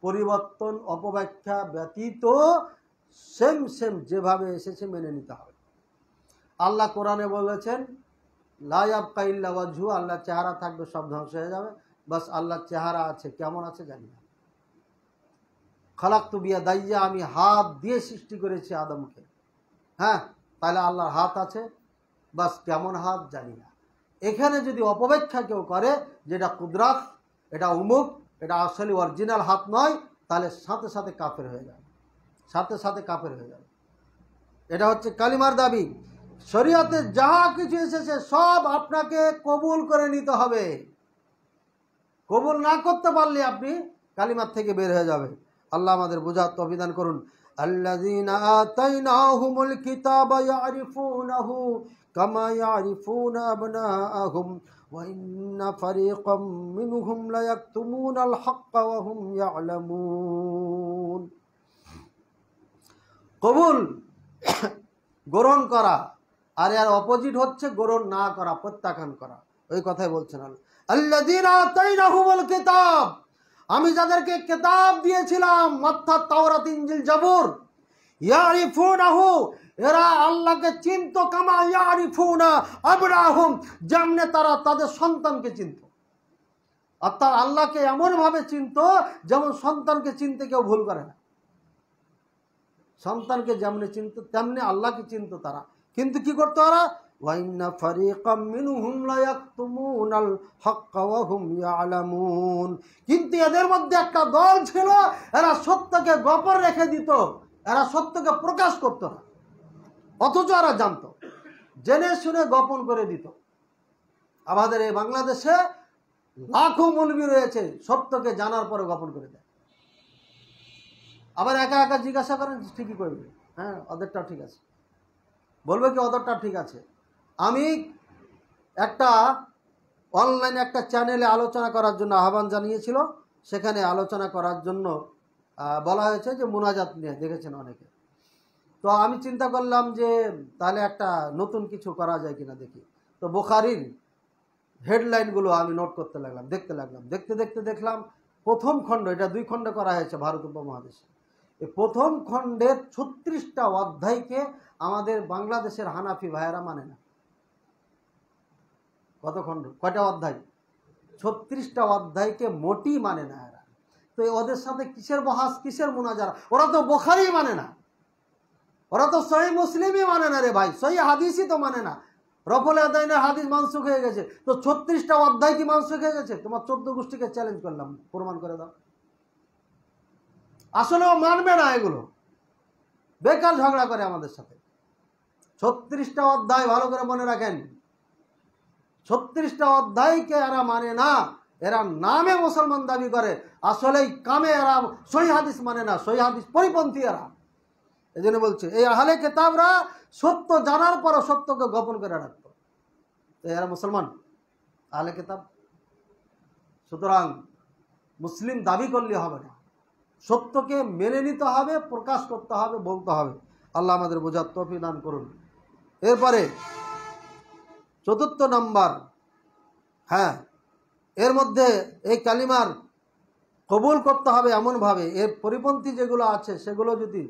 পরিবর্তন, অপব্যাখ্যা ব্যতীত সেম সেম যেভাবে এসেছে মেনে নিতে হবে। আল্লাহ কোরআনে বলেছেন লায়াব কাইল্লা ওয়াজহু আল্লাহ চেহারা থাকবে, সব ধ্বংস হয়ে যাবে। বাস আল্লাহর চেহারা আছে, কেমন আছে জানি না। খালাক বিয়া দাইয়া আমি হাত দিয়ে সৃষ্টি করেছি আদমকে। হ্যাঁ তাহলে আল্লাহর হাত আছে, বাস কেমন হাত জানি না। এখানে যদি অপব্যাখ্যা কেউ করে যেটা কুদরাত এটা উমুক এটা আসলে অরিজিনাল হাত নয় তাহলে সাথে সাথে কাফের হয়ে যাবে সাথে সাথে কাফের হয়ে যাবে এটা হচ্ছে কালিমার দাবি শরীয়তে যাহা কিছু এসেছে সব আপনাকে কবুল করে নিতে হবে কবুল না করতে পারলে আপনি কালিমার থেকে বের হয়ে যাবে আল্লাহ আমাদের বোঝার তো অভিধান করুন الذين آتيناهم الكتاب يعرفونه كما يعرفون أبناءهم وإن فريقا منهم ليكتمون الحق وهم يعلمون কবুল গ্রহণ করা আর এর অপোজিট হচ্ছে গ্রহণ না করা প্রত্যাখ্যান করা ওই কথাই বলছেন আল্লাযীনা আতাইনাহুমুল কিতাব আমি যাদেরকে কিতাব দিয়েছিলাম অর্থাৎ তাওরাত ইনজিল জাবুর ইয়ারিফুনাহু এরা আল্লাহকে চিনত, কামা ইয়ারিফুনা আবরাহুম, যেমনে তারা তাদের সন্তানকে চিনত। অর্থাৎ আল্লাহকে এমনভাবে চিনত, যেমন সন্তানকে চিনতে কেউ ভুল করে না। সন্তানকে যেমনি চিনত, তেমনি আল্লাহকে চিনত তারা। কিন্তু কি করতো তারা ওয়া হুম কিন্তু এদের মধ্যে একটা দল ছিল, এরা সত্যকে গোপন রেখে দিত, এরা সত্যকে প্রকাশ করতো না। অথচ এরা জানতো, জেনে শুনে গোপন করে দিত। আমাদের এই বাংলাদেশে লাখো মৌলবি রয়েছে, সত্যকে জানার পরে গোপন করে দেয়। আবার একা একা জিজ্ঞাসা করেন, ঠিকই করবে। হ্যাঁ ওদেরটাও ঠিক আছে। বলবে কি, ওদেরটাও ঠিক আছে। আমি একটা অনলাইনে একটা চ্যানেলে আলোচনা করার জন্য আহ্বান জানিয়েছিল। সেখানে আলোচনা করার জন্য বলা হয়েছে যে মোনাজাত নিয়ে, দেখেছেন অনেকে। তো আমি চিন্তা করলাম যে তাহলে একটা নতুন কিছু করা যায় কিনা দেখি। তো বোখারির হেডলাইনগুলো আমি নোট করতে লাগলাম, দেখতে লাগলাম। দেখতে দেখতে দেখলাম প্রথম খণ্ড, এটা দুই খণ্ড করা হয়েছে ভারত উপমহাদেশে। এই প্রথম খণ্ডের ছত্রিশটা অধ্যায়কে আমাদের বাংলাদেশের হানাফি ভাইয়েরা মানে না। কত খণ্ড? কয়টা অধ্যায়? ছত্রিশটা অধ্যায়কে মোটি মানে না এরা। তো ওদের সাথে কিসের বহাস, কিসের মোনাজারা? ওরা তো বোখারি মানে না। ওরা তো সহি মুসলিমই মানে না রে ভাই, সহি হাদিসই তো মানে না। রফল আদাইনের হাদিস মানসুখ হয়ে গেছে, তো ছত্রিশটা অধ্যায় কি মানসুখ হয়ে গেছে? তোমার চোদ্দ গোষ্ঠীকে চ্যালেঞ্জ করলাম, প্রমাণ করে দাও। আসলে ও মানবে না এগুলো। বেকার ঝগড়া করে আমাদের সাথে। ছত্রিশটা অধ্যায় ভালো করে মনে রাখেন। ছত্রিশটা অধ্যায়কে এরা মানে না, এরা নামে মুসলমান দাবি করে। আসলেই কামে এরা সহি হাদিস মানে না, সহি হাদিস পরিপন্থী এরা। এই জন্য বলছে, এই আহলে কেতাবরা সত্য জানার পরও সত্যকে গোপন করে রাখত। তো এরা মুসলমান, আহলে কেতাব। সুতরাং মুসলিম দাবি করলে হবে না। সত্যকে মেনে নিতে হবে, প্রকাশ করতে হবে, বলতে হবে। আল্লাহ আমাদের বোঝার তফি দান করুন। এরপরে চতুর্থ নাম্বার হ্যাঁ এর মধ্যে এই কালিমার কবুল করতে হবে এমনভাবে। এর পরিপন্থী যেগুলো আছে, সেগুলো যদি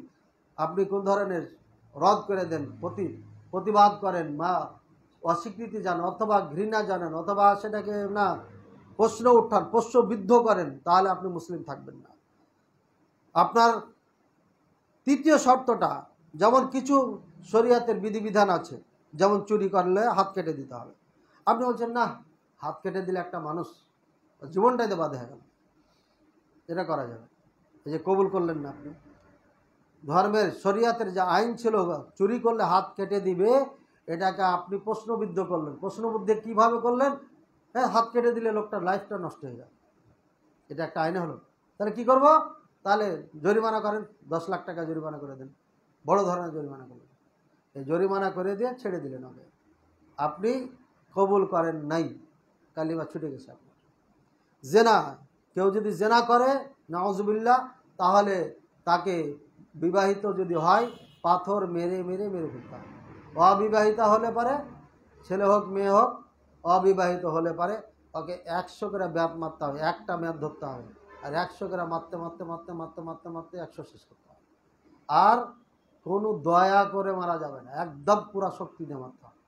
আপনি কোন ধরনের রদ করে দেন, প্রতি, প্রতিবাদ করেন বা অস্বীকৃতি জান অথবা ঘৃণা জানেন অথবা সেটাকে না প্রশ্ন উঠান প্রশ্নবিদ্ধ করেন, তাহলে আপনি মুসলিম থাকবেন না। আপনার তৃতীয় শর্তটা, যেমন কিছু শরীয়তের বিধিবিধান আছে, যেমন চুরি করলে হাত কেটে দিতে হবে। আপনি বলছেন, না, হাত কেটে দিলে একটা মানুষ জীবনটাই তো বাধে হয়ে গেল। এটা করা যাবে এই যে কবুল করলেন না আপনি। ধর্মের শরিয়াতের যে আইন ছিল, চুরি করলে হাত কেটে দিবে, এটাকে আপনি প্রশ্নবিদ্ধ করলেন। প্রশ্নবুদ্ধে কীভাবে করলেন? হ্যাঁ হাত কেটে দিলে লোকটার লাইফটা নষ্ট হয়ে যাবে এটা একটা আইন হলো। তাহলে কি করব? তাহলে জরিমানা করেন, দশ লাখ টাকা জরিমানা করে দেন। বড় ধরনের জরিমানা করলেন। এই জরিমানা করে দিয়ে ছেড়ে দিলেন ওকে আপনি কবুল করেন নাই, কালিমা ছুটে গেছে আপনার। জেনা, কেউ যদি জেনা করে নওয়াজবিল্লা তাহলে তাকে বিবাহিত যদি হয়, পাথর মেরে মেরে মেরে ফেলতে হবে অবিবাহিতা হলে পারে, ছেলে হোক, মেয়ে হোক, অবিবাহিত হলে পারে, ওকে একশো করে ব্যাপ মারতে হবে, একটা ম্যাপ ধরতে হবে, আর একশো করে মারতে মারতে মারতে মারতে মারতে মারতে একশো শেষ করতে হবে। আর কোনো দয়া করে মারা যাবে না, একদম পুরা শক্তি দিয়ে মারতে হবে।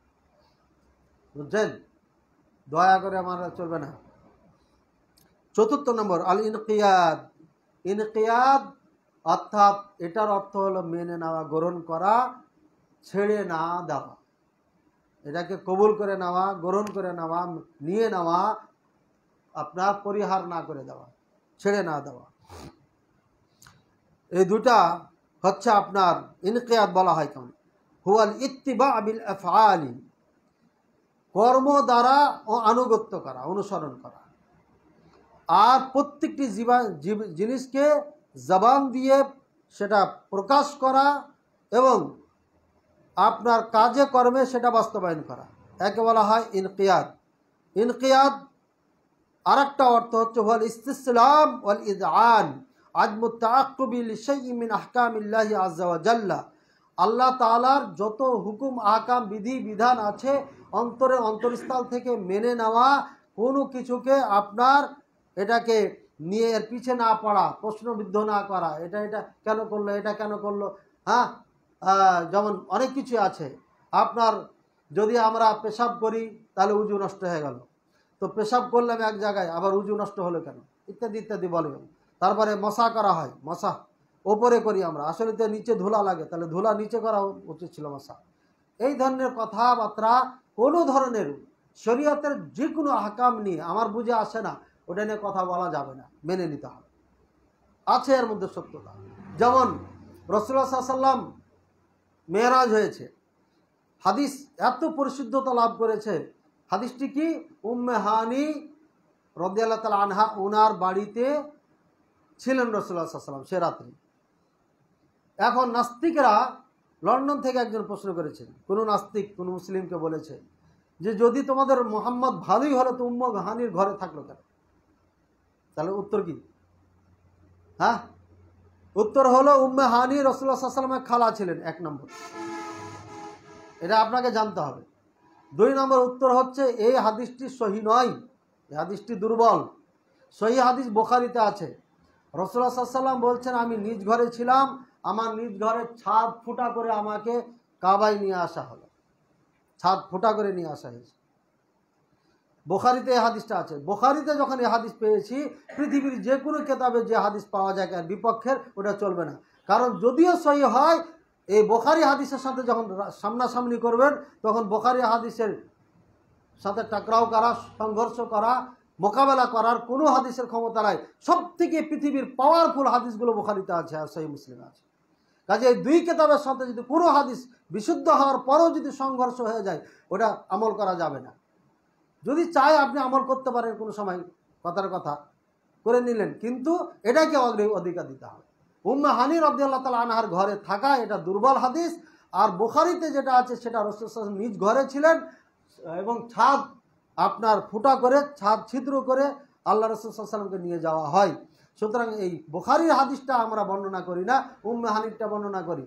বুঝছেন? দয়া করে মারা চলবে না। চতুর্থ নম্বর আল ইনকিয়াদ ইনকিয়াদ অর্থাৎ এটার অর্থ হলো মেনে নেওয়া, গ্রহণ করা, ছেড়ে না দেওয়া। এটাকে কবুল করে নেওয়া, গ্রহণ করে নেওয়া, নিয়ে নেওয়া, আপনার পরিহার না করে দেওয়া, ছেড়ে না দেওয়া। এই দুটা হচ্ছে আপনার ইনকিয়াদ বলা হয় কেমন? হুয়াল ইত্তিবা আবিল কর্ম দ্বারা ও আনুগত্য করা, অনুসরণ করা। আর প্রত্যেকটি জীব- জিনিসকে জবান দিয়ে সেটা প্রকাশ করা এবং আপনার কাজে কর্মে সেটা বাস্তবায়ন করা। একে বলা হয় ইনকিয়াদ। ইনকিয়াদ আর একটা অর্থ হচ্ছে হল ইস্তিসলাম ওয়াল ইদআন, আজমু তাকুবিল মিন আহকামিল্লাহি আজ্জা ওয়া জাল্লা। আল্লাহ তালার যত হুকুম, আহকাম, বিধি, বিধান আছে, অন্তরে অন্তরস্থল থেকে মেনে নেওয়া কোনো কিছুকে আপনার এটাকে নিয়ে এর পিছে না পড়া, প্রশ্নবিদ্ধ না করা, এটা এটা কেন করল, এটা কেন করল হ্যাঁ? যেমন অনেক কিছু আছে। আপনার যদি আমরা পেশাব করি, তাহলে উজু নষ্ট হয়ে গেল। তো পেশাব করলাম এক জায়গায়, আবার উজু নষ্ট হলো কেন? ইত্যাদি ইত্যাদি বলে। তারপরে মশা করা হয়, মশা। ওপরে করি আমরা। আসলে তো নিচে ধুলা লাগে, তাহলে ধুলা নিচে করা উচিত ছিল মশা। এই ধরনের কথাবার্তা কোনো ধরনের শরীয়তের যে কোনো আহকাম নিয়ে, আমার বুঝে আসে না। ওটা নিয়ে কথা বলা যাবে না, মেনে নিতে হবে। আছে এর মধ্যে সত্যতা। যেমন রসুল্লাহ সাল্লাম মেয়েরাজ হয়েছে। হাদিস এত পরিশুদ্ধতা লাভ করেছে। হাদিসটি কি? উম্মে হানি রদিয়াল্লাহ তালা আনহা ওনার বাড়িতে ছিলেন রসুল্লাহ সাল্লাম সে রাত্রি। এখন নাস্তিকরা লন্ডন থেকে একজন প্রশ্ন করেছেন, কোনো নাস্তিক, কোনো মুসলিমকে বলেছে যে, যদি তোমাদের মোহাম্মদ ভালোই হলো, তো উম্ম হানির ঘরে থাকল কেন? তাহলে উত্তর কি? হ্যাঁ? উত্তর হলো উম্মে হানি রসুল্লাহ সাল্লামের খালা ছিলেন, এক নম্বর। এটা আপনাকে জানতে হবে। দুই নম্বর উত্তর হচ্ছে, এই হাদিসটি সহি নয়, এই হাদিসটি দুর্বল। সহি হাদিস বোখারিতে আছে। রসুল্লাহ সাল্লাম বলছেন, আমি নিজ ঘরে ছিলাম, আমার নিজ ঘরে ছাদ ফুটা করে আমাকে কাবায় নিয়ে আসা হলো। ছাদ ফুটা করে নিয়ে আসা হয়েছে। বোখারিতে এই হাদিসটা আছে। বোখারিতে যখন এই হাদিস পেয়েছি, পৃথিবীর যে কোনো কেতাবে যে হাদিস পাওয়া যায় আর বিপক্ষের, ওটা চলবে না। কারণ যদিও সহি হয়, এই বোখারি হাদিসের সাথে যখন সামনাসামনি করবেন, তখন বোখারি হাদিসের সাথে টাকরাও করা, সংঘর্ষ করা, মোকাবেলা করার কোনো হাদিসের ক্ষমতা নাই। সব থেকে পৃথিবীর পাওয়ারফুল হাদিসগুলো বোখারিতে আছে আর সহি মুসলিমে আছে। কাজে এই দুই কেতাবের সাথে যদি কোনো হাদিস বিশুদ্ধ হওয়ার পরেও যদি সংঘর্ষ হয়ে যায়, ওটা আমল করা যাবে না। যদি চায় আপনি আমল করতে পারেন কোনো সময়, কথার কথা, করে নিলেন। কিন্তু এটাকে অধিকার দিতে হবে। উম্মা হানি রব্দিয়াল্লাহ তালা আনহার ঘরে থাকা এটা দুর্বল হাদিস। আর বুখারিতে যেটা আছে সেটা রসুল নিজ ঘরে ছিলেন এবং ছাদ আপনার ফুটা করে, ছাদ ছিদ্র করে আল্লাহ রসুল সাল্লামকে নিয়ে যাওয়া হয়। সুতরাং এই বুখারির হাদিসটা আমরা বর্ণনা করি না, উম্মে হানিরটা বর্ণনা করি।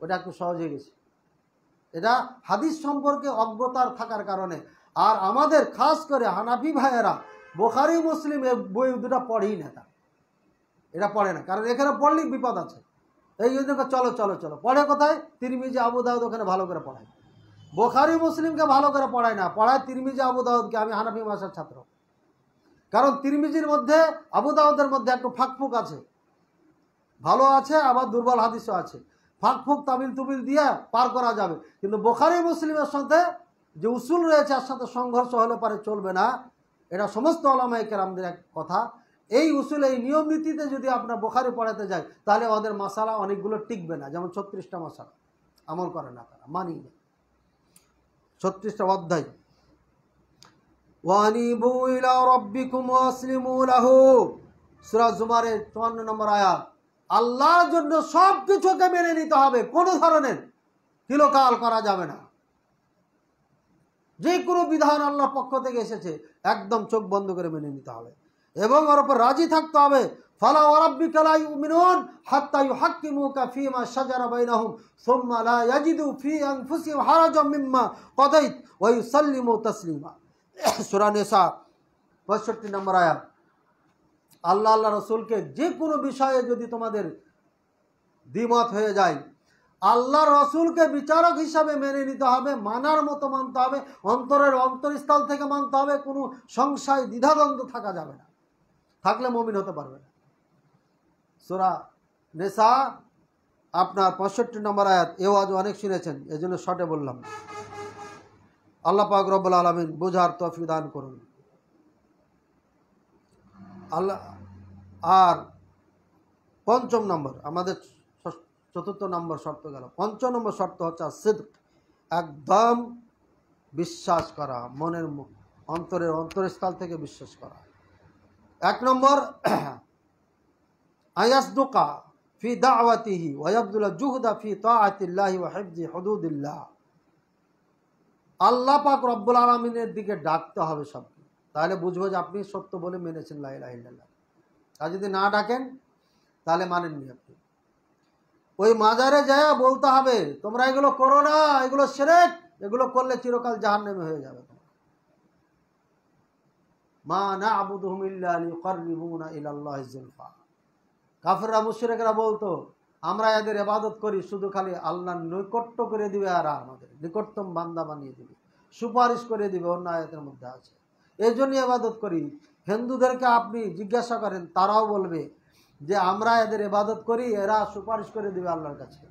ওটা একটু সহজ হয়ে গেছে। এটা হাদিস সম্পর্কে অজ্ঞতার থাকার কারণে। আর আমাদের খাস করে হানাফি ভাইয়েরা, বোখারি, মুসলিম, এ বই দুটা পড়েই না তা এটা পড়ে না, কারণ এখানে পড়লেই বিপদ আছে। এই জন্য চলো চলো চলো। পড়ে কোথায়? তিরমিজি, আবু দাউদ ওখানে ভালো করে পড়ায়। বোখারি, মুসলিমকে ভালো করে পড়ায় না, পড়ায় তিরমিজি, আবু দাউদকে। আমি হানাফি মাসার ছাত্র। কারণ তিরমিজির মধ্যে, আবু দাউদের মধ্যে একটু ফাঁকফুক আছে। ভালো আছে, আবার দুর্বল হাদিসও আছে। ফাঁকফুক তামিল তুমিল দিয়ে পার করা যাবে। কিন্তু বোখারি, মুসলিমের সাথে যে উসুল রয়েছে তার সাথে সংঘর্ষ হলে পারে চলবে না, এটা সমস্ত আলামাই কেরামদের এক কথা। এই উসুল, এই নিয়ম নীতিতে যদি আপনার বোখারি পড়াতে যায়, তাহলে ওদের মশালা অনেকগুলো টিকবে না। যেমন ছত্রিশটা মশালা আমল করে না তারা মানি না ছত্রিশটা অধ্যায়। ওয়ানিবু ইলা রাব্বিকুম ওয়াসলিমু লাহু। সূরা জুমারের 54 নম্বর আয়াত, আল্লাহর জন্য সব কিছুকে মেনে নিতে হবে, কোনো ধরনের কিলোকাল করা যাবে না। যে কোনো বিধান আল্লাহ পক্ষ থেকে এসেছে, একদম চোখ বন্ধ করে মেনে নিতে হবে। এবং ওর ওপর রাজি থাকতে হবে। ফালা ওয়ারাব্বিকা লা ইউমিনুন হাত্তা ইউহাক্কিমুকা ফীমা শাজারা বাইনাহুম, সুম্মা লা ইয়াজিদু ফী আনফুসিহিম হারাজাম মিম্মা কাদাইত ওয়া ইউসাল্লিমু তাসলিমা। সূরা নিসা 65 নম্বর আয়াত। আল্লাহ আল্লাহ রসুলকে যে কোনো বিষয়ে যদি তোমাদের দ্বিমত হয়ে যায় আল্লাহ রসুলকে বিচারক হিসাবে মেনে নিতে হবে, মানার মতো মানতে হবে, অন্তরের অন্তরস্থল থেকে মানতে হবে, কোনো সংশয়, দ্বিধাদ্বন্দ্ব থাকা যাবে না। থাকলে মমিন হতে পারবে না। সোরা নেশা আপনার পঁয়ষট্টি নম্বর আয়াত এও আজ অনেক শুনেছেন এই জন্য শর্টে বললাম। আল্লাহ পাক রব্বুল আলমিন বোঝার তফি দান করুন। আল্লাহ, আর পঞ্চম নম্বর, আমাদের চতুর্থ নম্বর শর্ত গেল। পঞ্চম নম্বর শর্ত হচ্ছে সিদ্ধ একদম বিশ্বাস করা, মনের অন্তরের অন্তরস্থল থেকে বিশ্বাস করা। এক নম্বর, আয়াসদুকা ফি দা দাওয়াতিহি ওয়াবদুল্লাহ জুহদা ফি তাআতিল্লাহি ওয়া হিফজি হুদুদিল্লাহ। আল্লাহ পাক রব্বুল আলমিনের দিকে ডাকতে হবে সবকে। তাহলে বুঝব যে আপনি সত্য বলে মেনেছেন লাইলাহিল্লাহ আর যদি না ডাকেন, তাহলে মানেননি আপনি। ওই মাজারে যায় বলতে হবে, তোমরা এগুলো করো না, এগুলো সেরেক, এগুলো করলে চিরকাল জাহান নেমে হয়ে যাবে। মা না জুলফা। কাফেররা, মুশরিকরা বলতো, আমরা এদের ইবাদত করি শুধু খালি আল্লাহ নৈকট্য করে দিবে আর আমাদের নিকটতম বান্দা বানিয়ে দিবে, সুপারিশ করে দিবে, অন্য আয়াতের মধ্যে আছে। এই জন্য ইবাদত করি। হিন্দুদেরকে আপনি জিজ্ঞাসা করেন, তারাও বলবে যে আমরা এদের ইবাদত করি, এরা সুপারিশ করে দেবে আল্লাহর কাছে।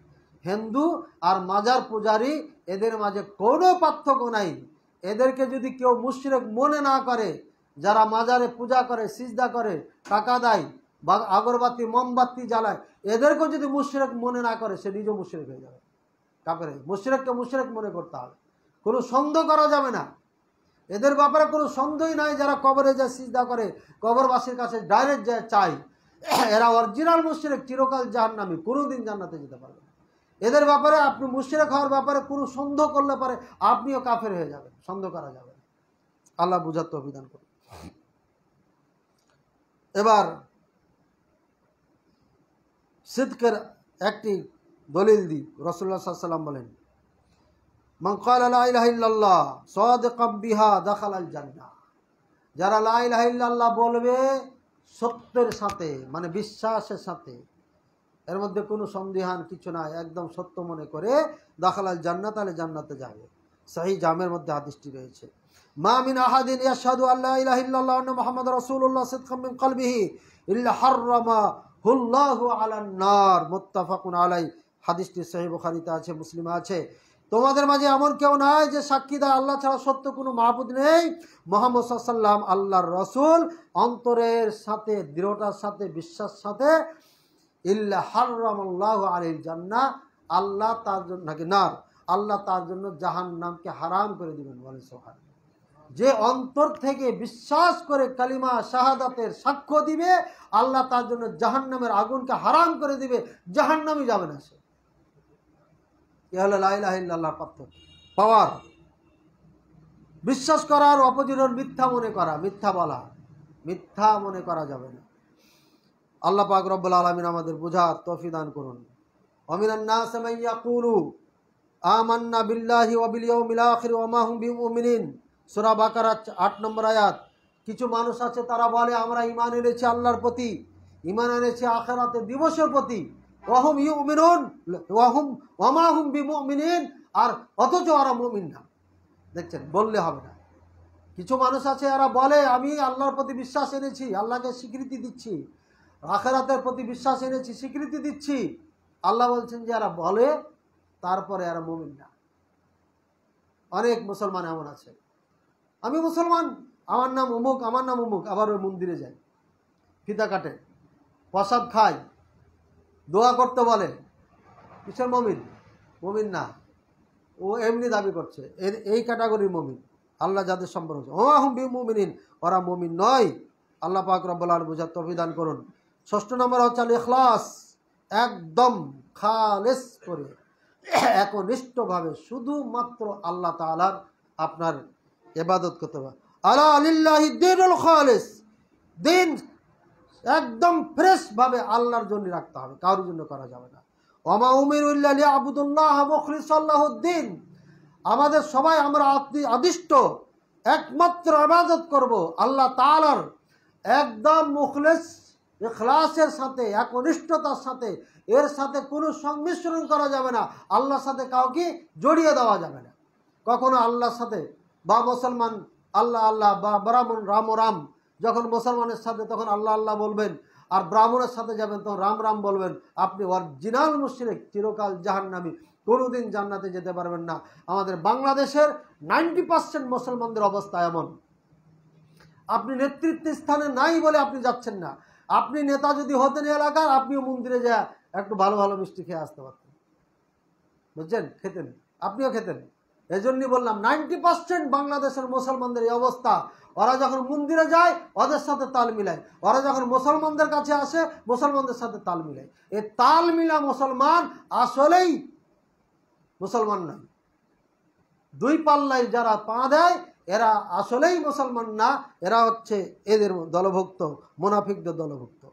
হিন্দু আর মাজার পূজারি এদের মাঝে কোনো পার্থক্য নাই। এদেরকে যদি কেউ মুশরিক মনে না করে, যারা মাজারে পূজা করে, সিজদা করে, টাকা দেয়, বা আগরবাতি, মোমবাতি জ্বালায়, এদেরকেও যদি মুশরিক মনে না করে, সে নিজেও মুশরিক হয়ে যাবে। কাপড়ে মুশরিককে মুশরিক মনে করতে হবে। কোনো সন্দেহ করা যাবে না। এদের ব্যাপারে কোনো সন্দেহই নাই, যারা কবরে যায়, সিজদা করে, কবরবাসীর কাছে ডাইরেক্ট যায় চাই *coughs* এরা অরিজিনাল মুশরিক, চিরকাল জাহান জাহান্নামী, কোনোদিন জান্নাতে যেতে পারবে না। এদের ব্যাপারে আপনি মুশরিক হওয়ার ব্যাপারে কোনো সন্দেহ করলে পারে আপনিও কাফের হয়ে যাবেন, সন্দেহ করা যাবে আল্লাহ বুঝার তো অভিধান করুন। এবার সিদ্কের একটি দলিল দি রসুল্লাহ সাল্লাম বলেন, মান ক্বালা লা ইলাহা ইল্লাল্লাহ সাদিকাম বিহা দাখালাল জান্নাহ। যারা লা ইলাহা ইল্লাল্লাহ বলবে সত্যের সাথে মানে বিশ্বাসের সাথে, এর মধ্যে কোনো সন্দেহান কিছু নাই, একদম সত্য মনে করে দাখালাল জান্নাত আলে জান্নাতে যাবে। সহি জামের মধ্যে হাদিসটি রয়েছে। মা মিন আহাদিন ইয়াশহাদু আল্লা ইলাহা ইল্লাল্লাহ ওয়া মুহাম্মাদ রাসূলুল্লাহ সিদকাম কলবিহি ইল্লা হাররামা হুল্লাহু আলান নার। মুত্তাফাকুন আলাই হাদিসটি সহি বুখারীতে আছে, মুসলিমে আছে। তোমাদের মাঝে এমন কেউ নাই যে সাক্ষী দেয় আল্লাহ ছাড়া সত্য কোনো মাহবুদ নেই। মোহাম্মদ সাল্লাম আল্লাহর রসুল, অন্তরের সাথে, দৃঢ়তার সাথে বিশ্বাস সাথে, ইল্লা হার্লাহ আলিল জান্না আল্লাহ তার জন্য, নাকি নার, আল্লাহ তার জন্য জাহান নামকে হারাম করে দিবেন বলে সোহান যে অন্তর থেকে বিশ্বাস করে কালিমা শাহাদাতের সাক্ষ্য দিবে, আল্লাহ তার জন্য জাহান নামের আগুনকে হারাম করে দিবে জাহান নামই যাবে না সে। এ হলো লাইলাহিল্লাহ পার্থক্য। পাওয়ার। বিশ্বাস করার অপোজিটর মিথ্যা মনে করা, মিথ্যা বলা। মিথ্যা মনে করা যাবে না। আল্লাহ পাক রব্বুল আলমিন আমাদের বোঝার তফিদান করুন। অমিনান্নাস মান ইয়াকুলু আমান্না বিল্লাহি ওয়া বিল ইয়াউমিল আখির ওয়া মা হুম বিমুমিনিন। সূরা বাকারা 8 নম্বর আয়াত, কিছু মানুষ আছে তারা বলে, আমরা ইমান এনেছি আল্লাহর প্রতি, ঈমান এনেছি আখিরাতের দিবসের প্রতি। ওয়াহুম ইউমিনুন, ওয়াহুম ওয়া মা হুম বিমুমিনিন, আর অথচ ওরা মুমিন না। দেখছেন, বললে হবে না। কিছু মানুষ আছে, এরা বলে, আমি আল্লাহর প্রতি বিশ্বাস এনেছি, আল্লাহকে স্বীকৃতি দিচ্ছি। আখেরাতের প্রতি বিশ্বাস এনেছি, স্বীকৃতি দিচ্ছি। আল্লাহ বলছেন যে এরা বলে, তারপরে এরা মুমিন না। অনেক মুসলমান এমন আছে। আমি মুসলমান, আমার নাম অমুক আমার নাম অমুক আবার ওই মন্দিরে যাই। ফিতা কাটে, প্রসাদ খায় দোয়া করতে বলে কিসের মমিন? মমিন না। ও এমনি দাবি করছে। এর- এই ক্যাটাগরির মমিন। আল্লাহ যাদের সম্পর্ক ও আহম বি মুমিনিন ওরা মমিন নয়। আল্লাহ পাক রব্বুল আলম বুঝার তফিদান করুন। ষষ্ঠ নম্বর হচ্ছে আল ইখলাস। একদম খালেস করে। একনিষ্ঠভাবে শুধুমাত্র আল্লাহ তালার আপনার এবাদত করতে হবে। আল্লাহ আলিল্লাহ দিনুল খালেস। দিন একদম ফ্রেশভাবে আল্লাহর জন্য রাখতে হবে, কারোর জন্য করা যাবে না। অমা উমির উল্লাহ আবুদুল্লাহ মুখলিসাল্লাহদ্দিন আমাদের সবাই আমরা আদি- আদিষ্ট, একমাত্র আবাদত করব আল্লাহ তালার একদম মুখলেস, ইখলাসের সাথে, একনিষ্ঠতার সাথে, এর সাথে কোনো সংমিশ্রণ করা যাবে না, আল্লাহর সাথে কাউকে জড়িয়ে দেওয়া যাবে না। কখনো আল্লাহর সাথে বা মুসলমান, আল্লাহ আল্লাহ, বা ব্রাহ্মণ, রাম রাম যখন মুসলমানের সাথে তখন আল্লাহ আল্লাহ বলবেন, আর ব্রাহ্মণের সাথে যাবেন তখন রাম রাম বলবেন, আপনি অরিজিনাল মুশরিক, চিরকাল জাহান্নামী, কোনোদিন জান্নাতে যেতে পারবেন না। আমাদের বাংলাদেশের নাইনটি পার্সেন্ট মুসলমানদের অবস্থা এমন। আপনি নেতৃত্ব স্থানে নাই বলে আপনি যাচ্ছেন না। আপনি নেতা যদি হতেন এলাকার, আপনিও মন্দিরে যা একটু ভালো ভালো মিষ্টি খেয়ে আসতে পারতেন। বুঝছেন? খেতেন। আপনিও খেতেন। এজন্যই বললাম নাইনটি পার্সেন্ট বাংলাদেশের মুসলমানদের এই অবস্থা। ওরা যখন মন্দিরে যায়, ওদের সাথে তাল মিলায়। ওরা যখন মুসলমানদের কাছে আসে, মুসলমানদের সাথে তাল মিলায়। এ তাল মিলা মুসলমান আসলেই মুসলমান নয়। দুই পাল্লায় যারা পা দেয়, এরা আসলেই মুসলমান না, এরা হচ্ছে এদের দলভুক্ত, মোনাফিকদের দলভুক্ত।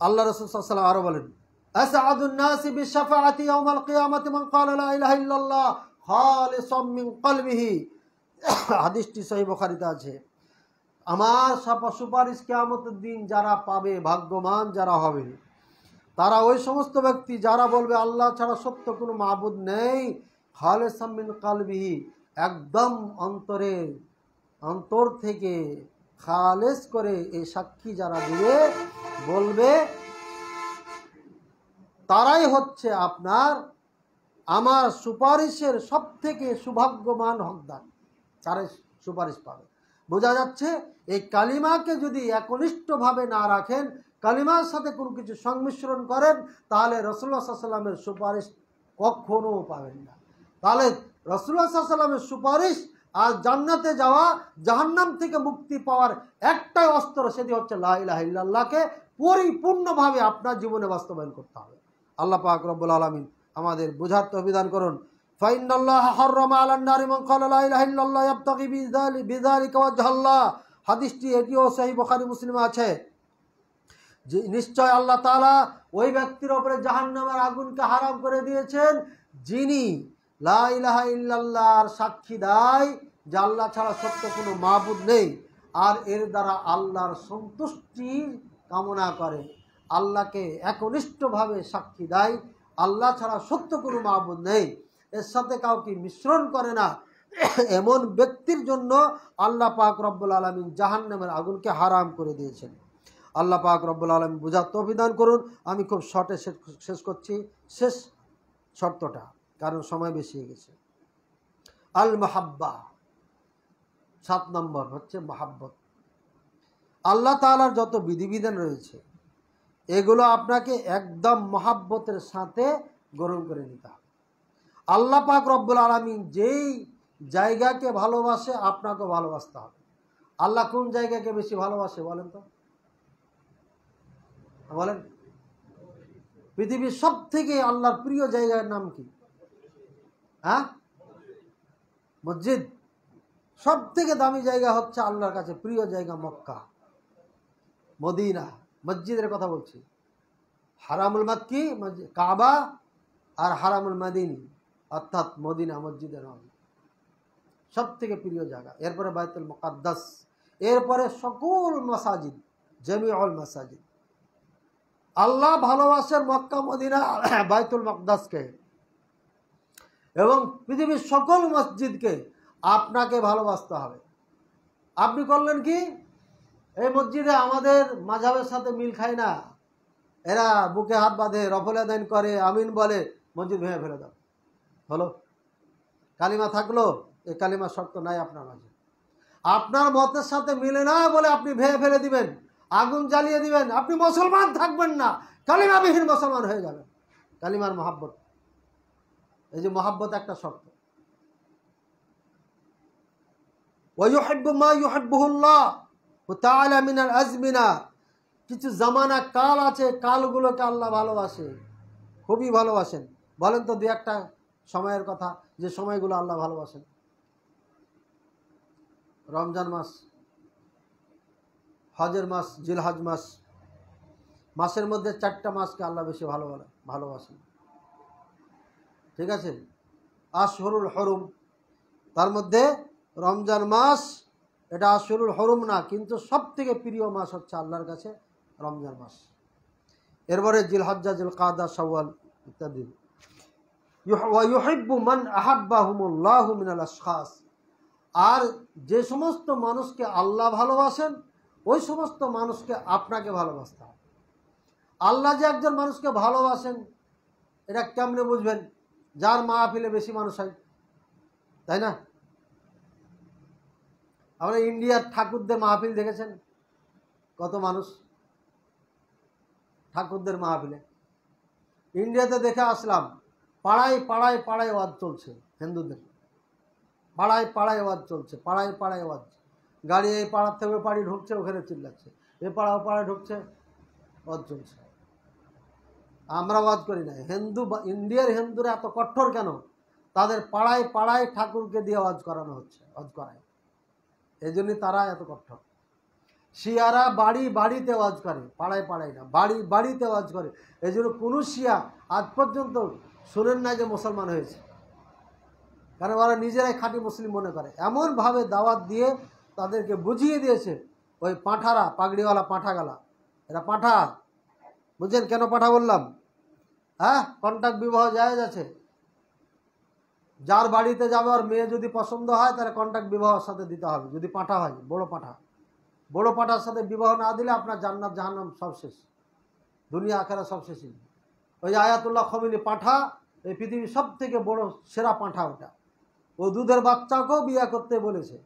আল্লাহ রসুল সাল্লাম আরও বলেন أسعد الناس بالشفاعة يوم القيامة من قال لا إله إلا الله خالصا من قلبه হাদিসটি সহি বখারিতে আছে আমার সাপা- সুপারিশ কেয়ামতের দিন যারা পাবে ভাগ্যবান যারা হবে তারা ওই সমস্ত ব্যক্তি যারা বলবে আল্লাহ ছাড়া সত্য কোনো মাহবুদ নেই খালেসাম মিন কালবিহি একদম অন্তরে অন্তর থেকে খালেস করে এই সাক্ষী যারা দিবে বলবে তারাই হচ্ছে আপনার আমার সুপারিশের সব থেকে সৌভাগ্যমান হকদার। তারাই সুপারিশ পাবে। বোঝা যাচ্ছে, এই কালিমাকে যদি একনিষ্ঠভাবে না রাখেন, কালিমার সাথে কোনো কিছু সংমিশ্রণ করেন, তাহলে রসুল্লাহ সাল্লামের সুপারিশ কখনো পাবেন না। তাহলে রসুল্লাহ সাল্লামের সুপারিশ আর জান্নাতে যাওয়া, জাহান্নাম থেকে মুক্তি পাওয়ার একটাই অস্ত্র, সেটি হচ্ছে লাহিল্লাহকে পরিপূর্ণভাবে আপনার জীবনে বাস্তবায়ন করতে হবে। আল্লাহ পাক রব্বুল আলমিন আমাদের বোঝার অভিধান করুন। হাদিসটি এটিও সহিহ বুখারী মুসলিমে আছে। যে নিশ্চয় আল্লাহ তাআলা ওই ব্যক্তির উপরে জাহান্নামের আগুনকে হারাম করে দিয়েছেন, যিনি লা ইলাহা ইল্লাল্লাহর সাক্ষী দেয়, যে আল্লাহ ছাড়া সত্য কোনো মাবুদ নেই। আর এর দ্বারা আল্লাহর সন্তুষ্টি কামনা করে। আল্লাহকে একনিষ্ঠভাবে সাক্ষী দেয়। আল্লাহ ছাড়া সত্য কোনো মাহবুদ নেই। এর সাথে কাউকে মিশ্রণ করে না। এমন ব্যক্তির জন্য আল্লাহ পাক রব্বুল আলমিন জাহান্নামের আগুনকে হারাম করে দিয়েছেন। আল্লাহ পাক রব্বুল আলমিন বোঝার তভিদান করুন। আমি খুব শর্টে শেষ করছি। শেষ শর্তটা, কারণ সময় বেশি গেছে। আল মাহাব্বা, সাত নম্বর হচ্ছে মাহাব্বত। আল্লাহ তালার যত বিধিবিধান রয়েছে এগুলো আপনাকে একদম মহাব্বতের সাথে গ্রহণ করে নিতে হবে। আল্লাহ পাক রব্বুল আলমিন যেই জায়গাকে ভালোবাসে আপনাকে ভালোবাসতে হবে। আল্লাহ কোন জায়গাকে বেশি ভালোবাসে বলেন তো? বলেন। পৃথিবীর সব থেকে আল্লাহর প্রিয় জায়গার নাম কি? হ্যাঁ? মসজিদ। সব থেকে দামি জায়গা হচ্ছে আল্লাহর কাছে প্রিয় জায়গা মক্কা। মদিনা। মসজিদের কথা বলছি। হারামুল মাক্কি কাবা আর হারামুল মাদিনী, অর্থাৎ মদিনা মসজিদের নাম সব থেকে প্রিয় জায়গা। এরপরে বায়তুল মুকাদ্দাস। এরপরে সকল মাসাজিদ, জমিউল মাসাজিদ। আল্লাহ ভালোবাসেন মক্কা, মদিনা *coughs* বায়তুল মকদাসকে এবং পৃথিবীর সকল মসজিদকে আপনাকে ভালোবাসতে হবে। আপনি করলেন কি? এই মসজিদে আমাদের মাঝাবের সাথে মিল খায় না। এরা বুকে হাত বাঁধে, রফলে দেন করে, আমিন বলে, মসজিদ ভেঙে ফেলে দাও। হলো? কালিমা থাকল? এই কালিমা শর্ত নাই আপনার মাঝে। আপনার মতের সাথে মিলে না বলে আপনি ভেঙে ফেলে দিবেন, আগুন জ্বালিয়ে দিবেন, আপনি মুসলমান থাকবেন না। কালিমাবিহীন মুসলমান হয়ে যাবেন। কালিমার মহাব্বত। এই যে মহাব্বত একটা শর্ত। ওয়ুহিব্বু মা ইউহিব্বুহুল্লাহ। মিনাল আজমিনা। কিছু জামানা কাল আছে, কালগুলোকে আল্লাহ ভালোবাসে। খুবই ভালোবাসেন। বলেন তো দু একটা সময়ের কথা, যে সময়গুলো আল্লাহ ভালোবাসেন। রমজান মাস, হজের মাস, জিলহজ মাস, মাসের মধ্যে চারটা মাসকে আল্লাহ বেশি ভালো ভালোবাসেন। ঠিক আছে? আশহরুল হরুম। তার মধ্যে রমজান মাস এটা আশহরুল হরুম না, কিন্তু সব থেকে প্রিয় মাস হচ্ছে আল্লাহর কাছে রমজান মাস। এরপরে জিলহজ্জা জিল কাদা সওয়াল ইত্যাদি ইউহিব্বু মান আহাব্বাহুমুল্লাহু মিনাল আশখাস। আর যে সমস্ত মানুষকে আল্লাহ ভালোবাসেন, ওই সমস্ত মানুষকে আপনাকে ভালোবাসতে হবে আল্লাহ যে একজন মানুষকে ভালোবাসেন, এটা কেমনে বুঝবেন? যার মা মাহফিলে বেশি মানুষ হয়, তাই না? আমরা ইন্ডিয়ার ঠাকুরদের মাহফিল দেখেছেন? কত মানুষ ঠাকুরদের মাহফিলে। ইন্ডিয়াতে দেখে আসলাম, পাড়ায় পাড়ায় পাড়ায় ওয়াজ চলছে হিন্দুদের। পাড়ায় পাড়ায় ওয়াজ চলছে, পাড়ায় পাড়ায় ওয়াজ। গাড়ি এই পাড়ার থেকে পাড়ি ঢুকছে, ওখানে চিল্লাচ্ছে। এ পাড়া ও পাড়ায় ঢুকছে, ওয়াজ চলছে। আমরা ওয়াজ করি না। হিন্দু ইন্ডিয়ার হিন্দুরা এত কঠোর কেন? তাদের পাড়ায় পাড়ায় ঠাকুরকে দিয়ে ওয়াজ করানো হচ্ছে, ওয়াজ করায়। এই জন্যই তারা এত কঠোর শিয়ারা বাড়ি বাড়িতে ওয়াজ করে, পাড়ায় পাড়ায় না, বাড়ি বাড়িতে ওয়াজ করে। এই জন্য কোনো শিয়া আজ পর্যন্ত শোনেন না যে মুসলমান হয়েছে। কারণ ওরা নিজেরাই খাঁটি মুসলিম মনে করে। এমনভাবে দাওয়াত দিয়ে তাদেরকে বুঝিয়ে দিয়েছে ওই পাঁঠারা, পাগড়িওয়ালা পাঁঠা গালা এরা পাঁঠা। বুঝছেন কেন পাঠা বললাম? হ্যাঁ? কন্ট্যাক্ট বিবাহ জায়েজ আছে। যার বাড়িতে যাবে আর মেয়ে যদি পছন্দ হয়, তাহলে কন্ট্যাক্ট বিবাহের সাথে দিতে হবে। যদি পাঠা হয়, বড় পাঠা। বড় পাঠার সাথে বিবাহ না দিলে আপনার জান্নাত, জাহান্নাম সব শেষ। দুনিয়া আখেরা সব শেষই। ওই যে আয়াতুল্লাহ খমিনী পাঠা, এই পৃথিবীর সব থেকে বড় সেরা পাঁঠা ওটা। ও দুধের বাচ্চাকেও বিয়ে করতে বলেছে।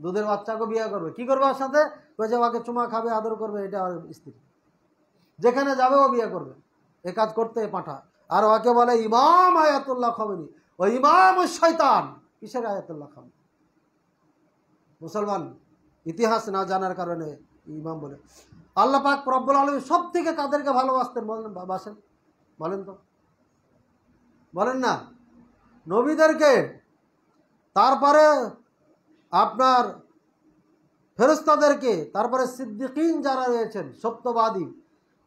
দুধের বাচ্চাকেও বিয়ে করবে। কি করবে ওর সাথে? ওই যে ওকে চুমা খাবে, আদর করবে, এটা ওর স্ত্রী। যেখানে যাবে ও বিয়ে করবে। এ কাজ করতে পাঠা। আর ওকে বলে ইমাম আয়াতুল্লাহ খমিনী। ইমাম শয়তান। কিসের আয়াতুল্লাহ খান মুসলমান, ইতিহাস না জানার কারণে ইমাম বলে। আল্লাহ পাক রব্বুল আলমী সব থেকে কাদেরকে ভালোবাসতেন বলেন, বাসেন? বলেন তো। বলেন না। নবীদেরকে, তারপরে আপনার ফেরস্তাদেরকে তারপরে সিদ্দিকিন যারা রয়েছেন, সত্যবাদী,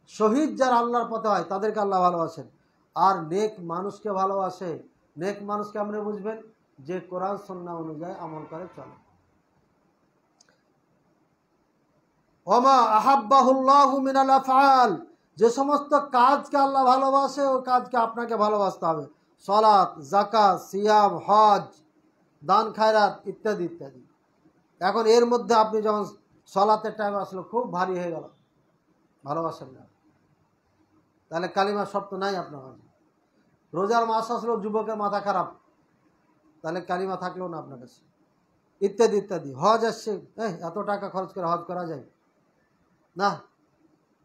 শহীদ যারা আল্লাহর পথে হয়, তাদেরকে আল্লাহ ভালোবাসেন। আর নেক মানুষকে ভালোবাসে নেক মানুষকে আপনি বুঝবেন যে কোরআন সন্না অনুযায়ী আমল করে চলে। যে সমস্ত কাজকে আল্লাহ ভালোবাসে ওই কাজকে আপনাকে ভালোবাসতে হবে। সলাৎ জাকাত সিয়াম, হজ, দান, খায়রাত ইত্যাদি ইত্যাদি। এখন এর মধ্যে আপনি যখন সলাতের টাইম আসলো, খুব ভারী হয়ে গেল। ভালোবাসেন না। তাহলে কালিমার শর্ত নাই আপনার মাঝে। রোজার মাস আসলো যুবকের মাথা খারাপ। তাহলে কালিমা থাকলেও না আপনার কাছে। ইত্যাদি ইত্যাদি। হজ আসছে। এই, এত টাকা খরচ করে হজ করা যায়। না,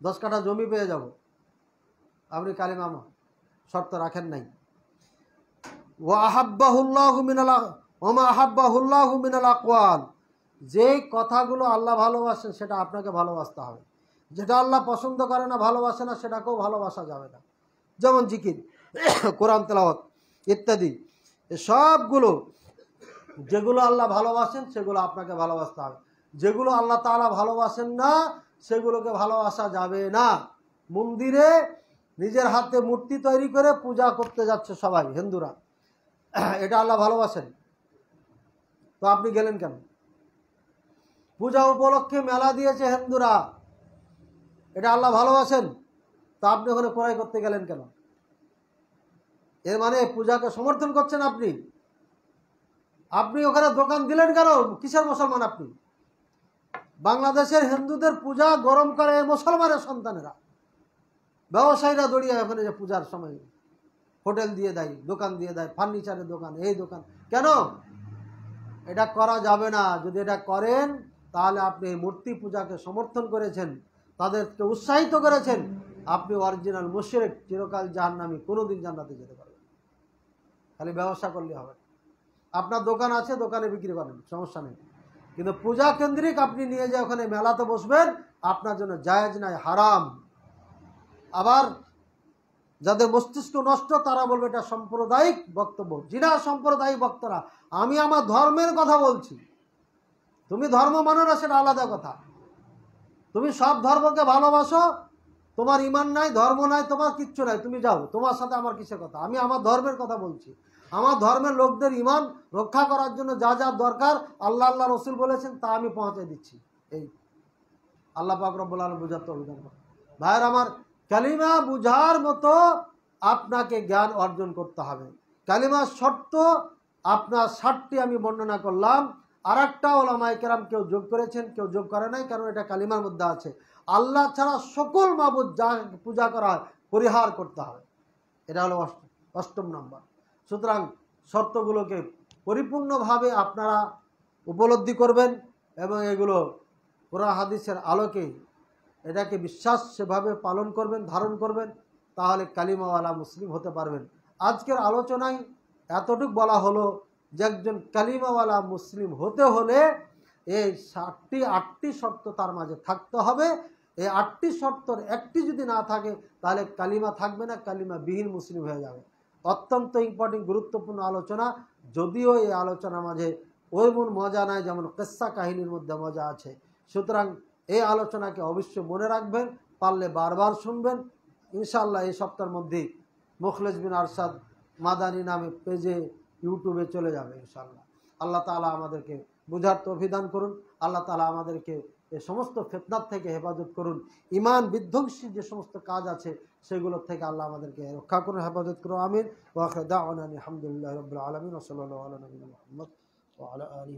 দশ কাঠা জমি পেয়ে যাব। আপনি কালিমা শর্ত রাখেন নাই। ও আহাব্বাহুল্লাহ মিনাল ওমা আহাব্বাহুল্লাহ মিনাল আকওয়াল। যে কথাগুলো আল্লাহ ভালোবাসেন, সেটা আপনাকে ভালোবাসতে হবে। যেটা আল্লাহ পছন্দ করে না, ভালোবাসে না, সেটাকেও ভালোবাসা যাবে না। যেমন জিকির। *coughs* কোরআন তেলাওয়াত ইত্যাদি। সবগুলো, যেগুলো আল্লাহ ভালোবাসেন, সেগুলো আপনাকে ভালোবাসতে হবে। যেগুলো আল্লাহ তাআলা ভালোবাসেন না, সেগুলোকে ভালোবাসা যাবে না। মন্দিরে নিজের হাতে মূর্তি তৈরি করে পূজা করতে যাচ্ছে সবাই, হিন্দুরা। *coughs* এটা আল্লাহ ভালোবাসেন। তো আপনি গেলেন কেন? পূজা উপলক্ষে মেলা দিয়েছে হিন্দুরা। এটা আল্লাহ ভালোবাসেন? তা আপনি ওখানে ক্রয় করতে গেলেন কেন? এর মানে পূজাকে সমর্থন করছেন আপনি। আপনি ওখানে দোকান দিলেন কেন? কিসের মুসলমান আপনি? বাংলাদেশের হিন্দুদের পূজা গরম করে মুসলমানের সন্তানেরা। ব্যবসায়ীরা দড়িয়ে ওখানে যে পূজার সময় হোটেল দিয়ে দেয়, দোকান দিয়ে দেয়, ফার্নিচারের দোকান, এই দোকান। কেন? এটা করা যাবে না। যদি এটা করেন, তাহলে আপনি মূর্তি পূজাকে সমর্থন করেছেন, তাদেরকে উৎসাহিত করেছেন, আপনি অরিজিনাল মুশরেক, চিরকাল জাহান্নামী, কোনোদিন জান্নাতে যেতে পারবেন খালি ব্যবসা করলে হবে। আপনার দোকান আছে, দোকানে বিক্রি করেন, সমস্যা নেই। কিন্তু পূজা কেন্দ্রিক আপনি নিয়ে যে ওখানে মেলাতে বসবেন, আপনার জন্য জায়েজ নাই হারাম। আবার যাদের মস্তিষ্ক নষ্ট, তারা বলবে এটা সাম্প্রদায়িক বক্তব্য। যিনা সাম্প্রদায়িক বক্তরা, আমি আমার ধর্মের কথা বলছি। তুমি ধর্ম মানো না, সেটা আলাদা কথা। তুমি সব ধর্মকে ভালোবাসো তোমার ইমান নাই, ধর্ম নাই, তোমার কিচ্ছু নাই, তুমি যাও। তোমার সাথে আমার কিসের কথা? আমি আমার ধর্মের কথা বলছি। আমার ধর্মের লোকদের ইমান রক্ষা করার জন্য যা যা দরকার, আল্লাহ আল্লাহ রসুল বলেছেন, তা আমি পৌঁছে দিচ্ছি। এই। আল্লাহ পাক রব্বুল আলম বুঝার তো অভিযান ভাইয়ের, আমার কালিমা বুঝার মতো আপনাকে জ্ঞান অর্জন করতে হবে। কালিমার শর্ত আপনার ষাটটি আমি বর্ণনা করলাম। আর একটা ওলামায় কেরাম কেউ যোগ করেছেন, কেউ যোগ করে নাই, কারণ এটা কালিমার মধ্যে আছে। আল্লাহ ছাড়া সকল মাবুদ যা পূজা করা হয়, পরিহার করতে হবে। এটা হলো অষ্ট- অষ্টম নম্বর। সুতরাং শর্তগুলোকে পরিপূর্ণভাবে আপনারা উপলব্ধি করবেন এবং এগুলো কোরআন হাদিসের আলোকে এটাকে বিশ্বাস সেভাবে পালন করবেন, ধারণ করবেন, তাহলে কালিমাওয়ালা মুসলিম হতে পারবেন। আজকের আলোচনায় এতটুক বলা হলো যে একজন কালিমাওয়ালা মুসলিম হতে হলে এই সাতটি আটটি শর্ত তার মাঝে থাকতে হবে। এই আটটি শর্তর একটি যদি না থাকে, তাহলে কালিমা থাকবে না, কালিমা বিহীন মুসলিম হয়ে যাবে। অত্যন্ত ইম্পর্টেন্ট গুরুত্বপূর্ণ আলোচনা। যদিও এই আলোচনার মাঝে ওই মন মজা নাই, যেমন কেসা কাহিনীর মধ্যে মজা আছে। সুতরাং এই আলোচনাকে অবশ্যই মনে রাখবেন, পারলে বারবার শুনবেন। ইনশাল্লাহ এই সপ্তাহের মধ্যেই মুখলেজ বিন আরশাদ মাদানি নামে পেজে, ইউটিউবে চলে যাবে ইনশাল্লাহ আল্লাহ তালা আমাদেরকে বুঝার তৌফিদান করুন। আল্লাহ তালা আমাদেরকে এ সমস্ত ফেতনার থেকে হেফাজত করুন। ইমান বিধ্বংসী যে সমস্ত কাজ আছে, সেগুলোর থেকে আল্লাহ আমাদেরকে রক্ষা করুন, হেফাজত করুন। আমির ওয়াখদা আলহামদুলিল্লাহ রবিল আলমিন ওসল আলা আলী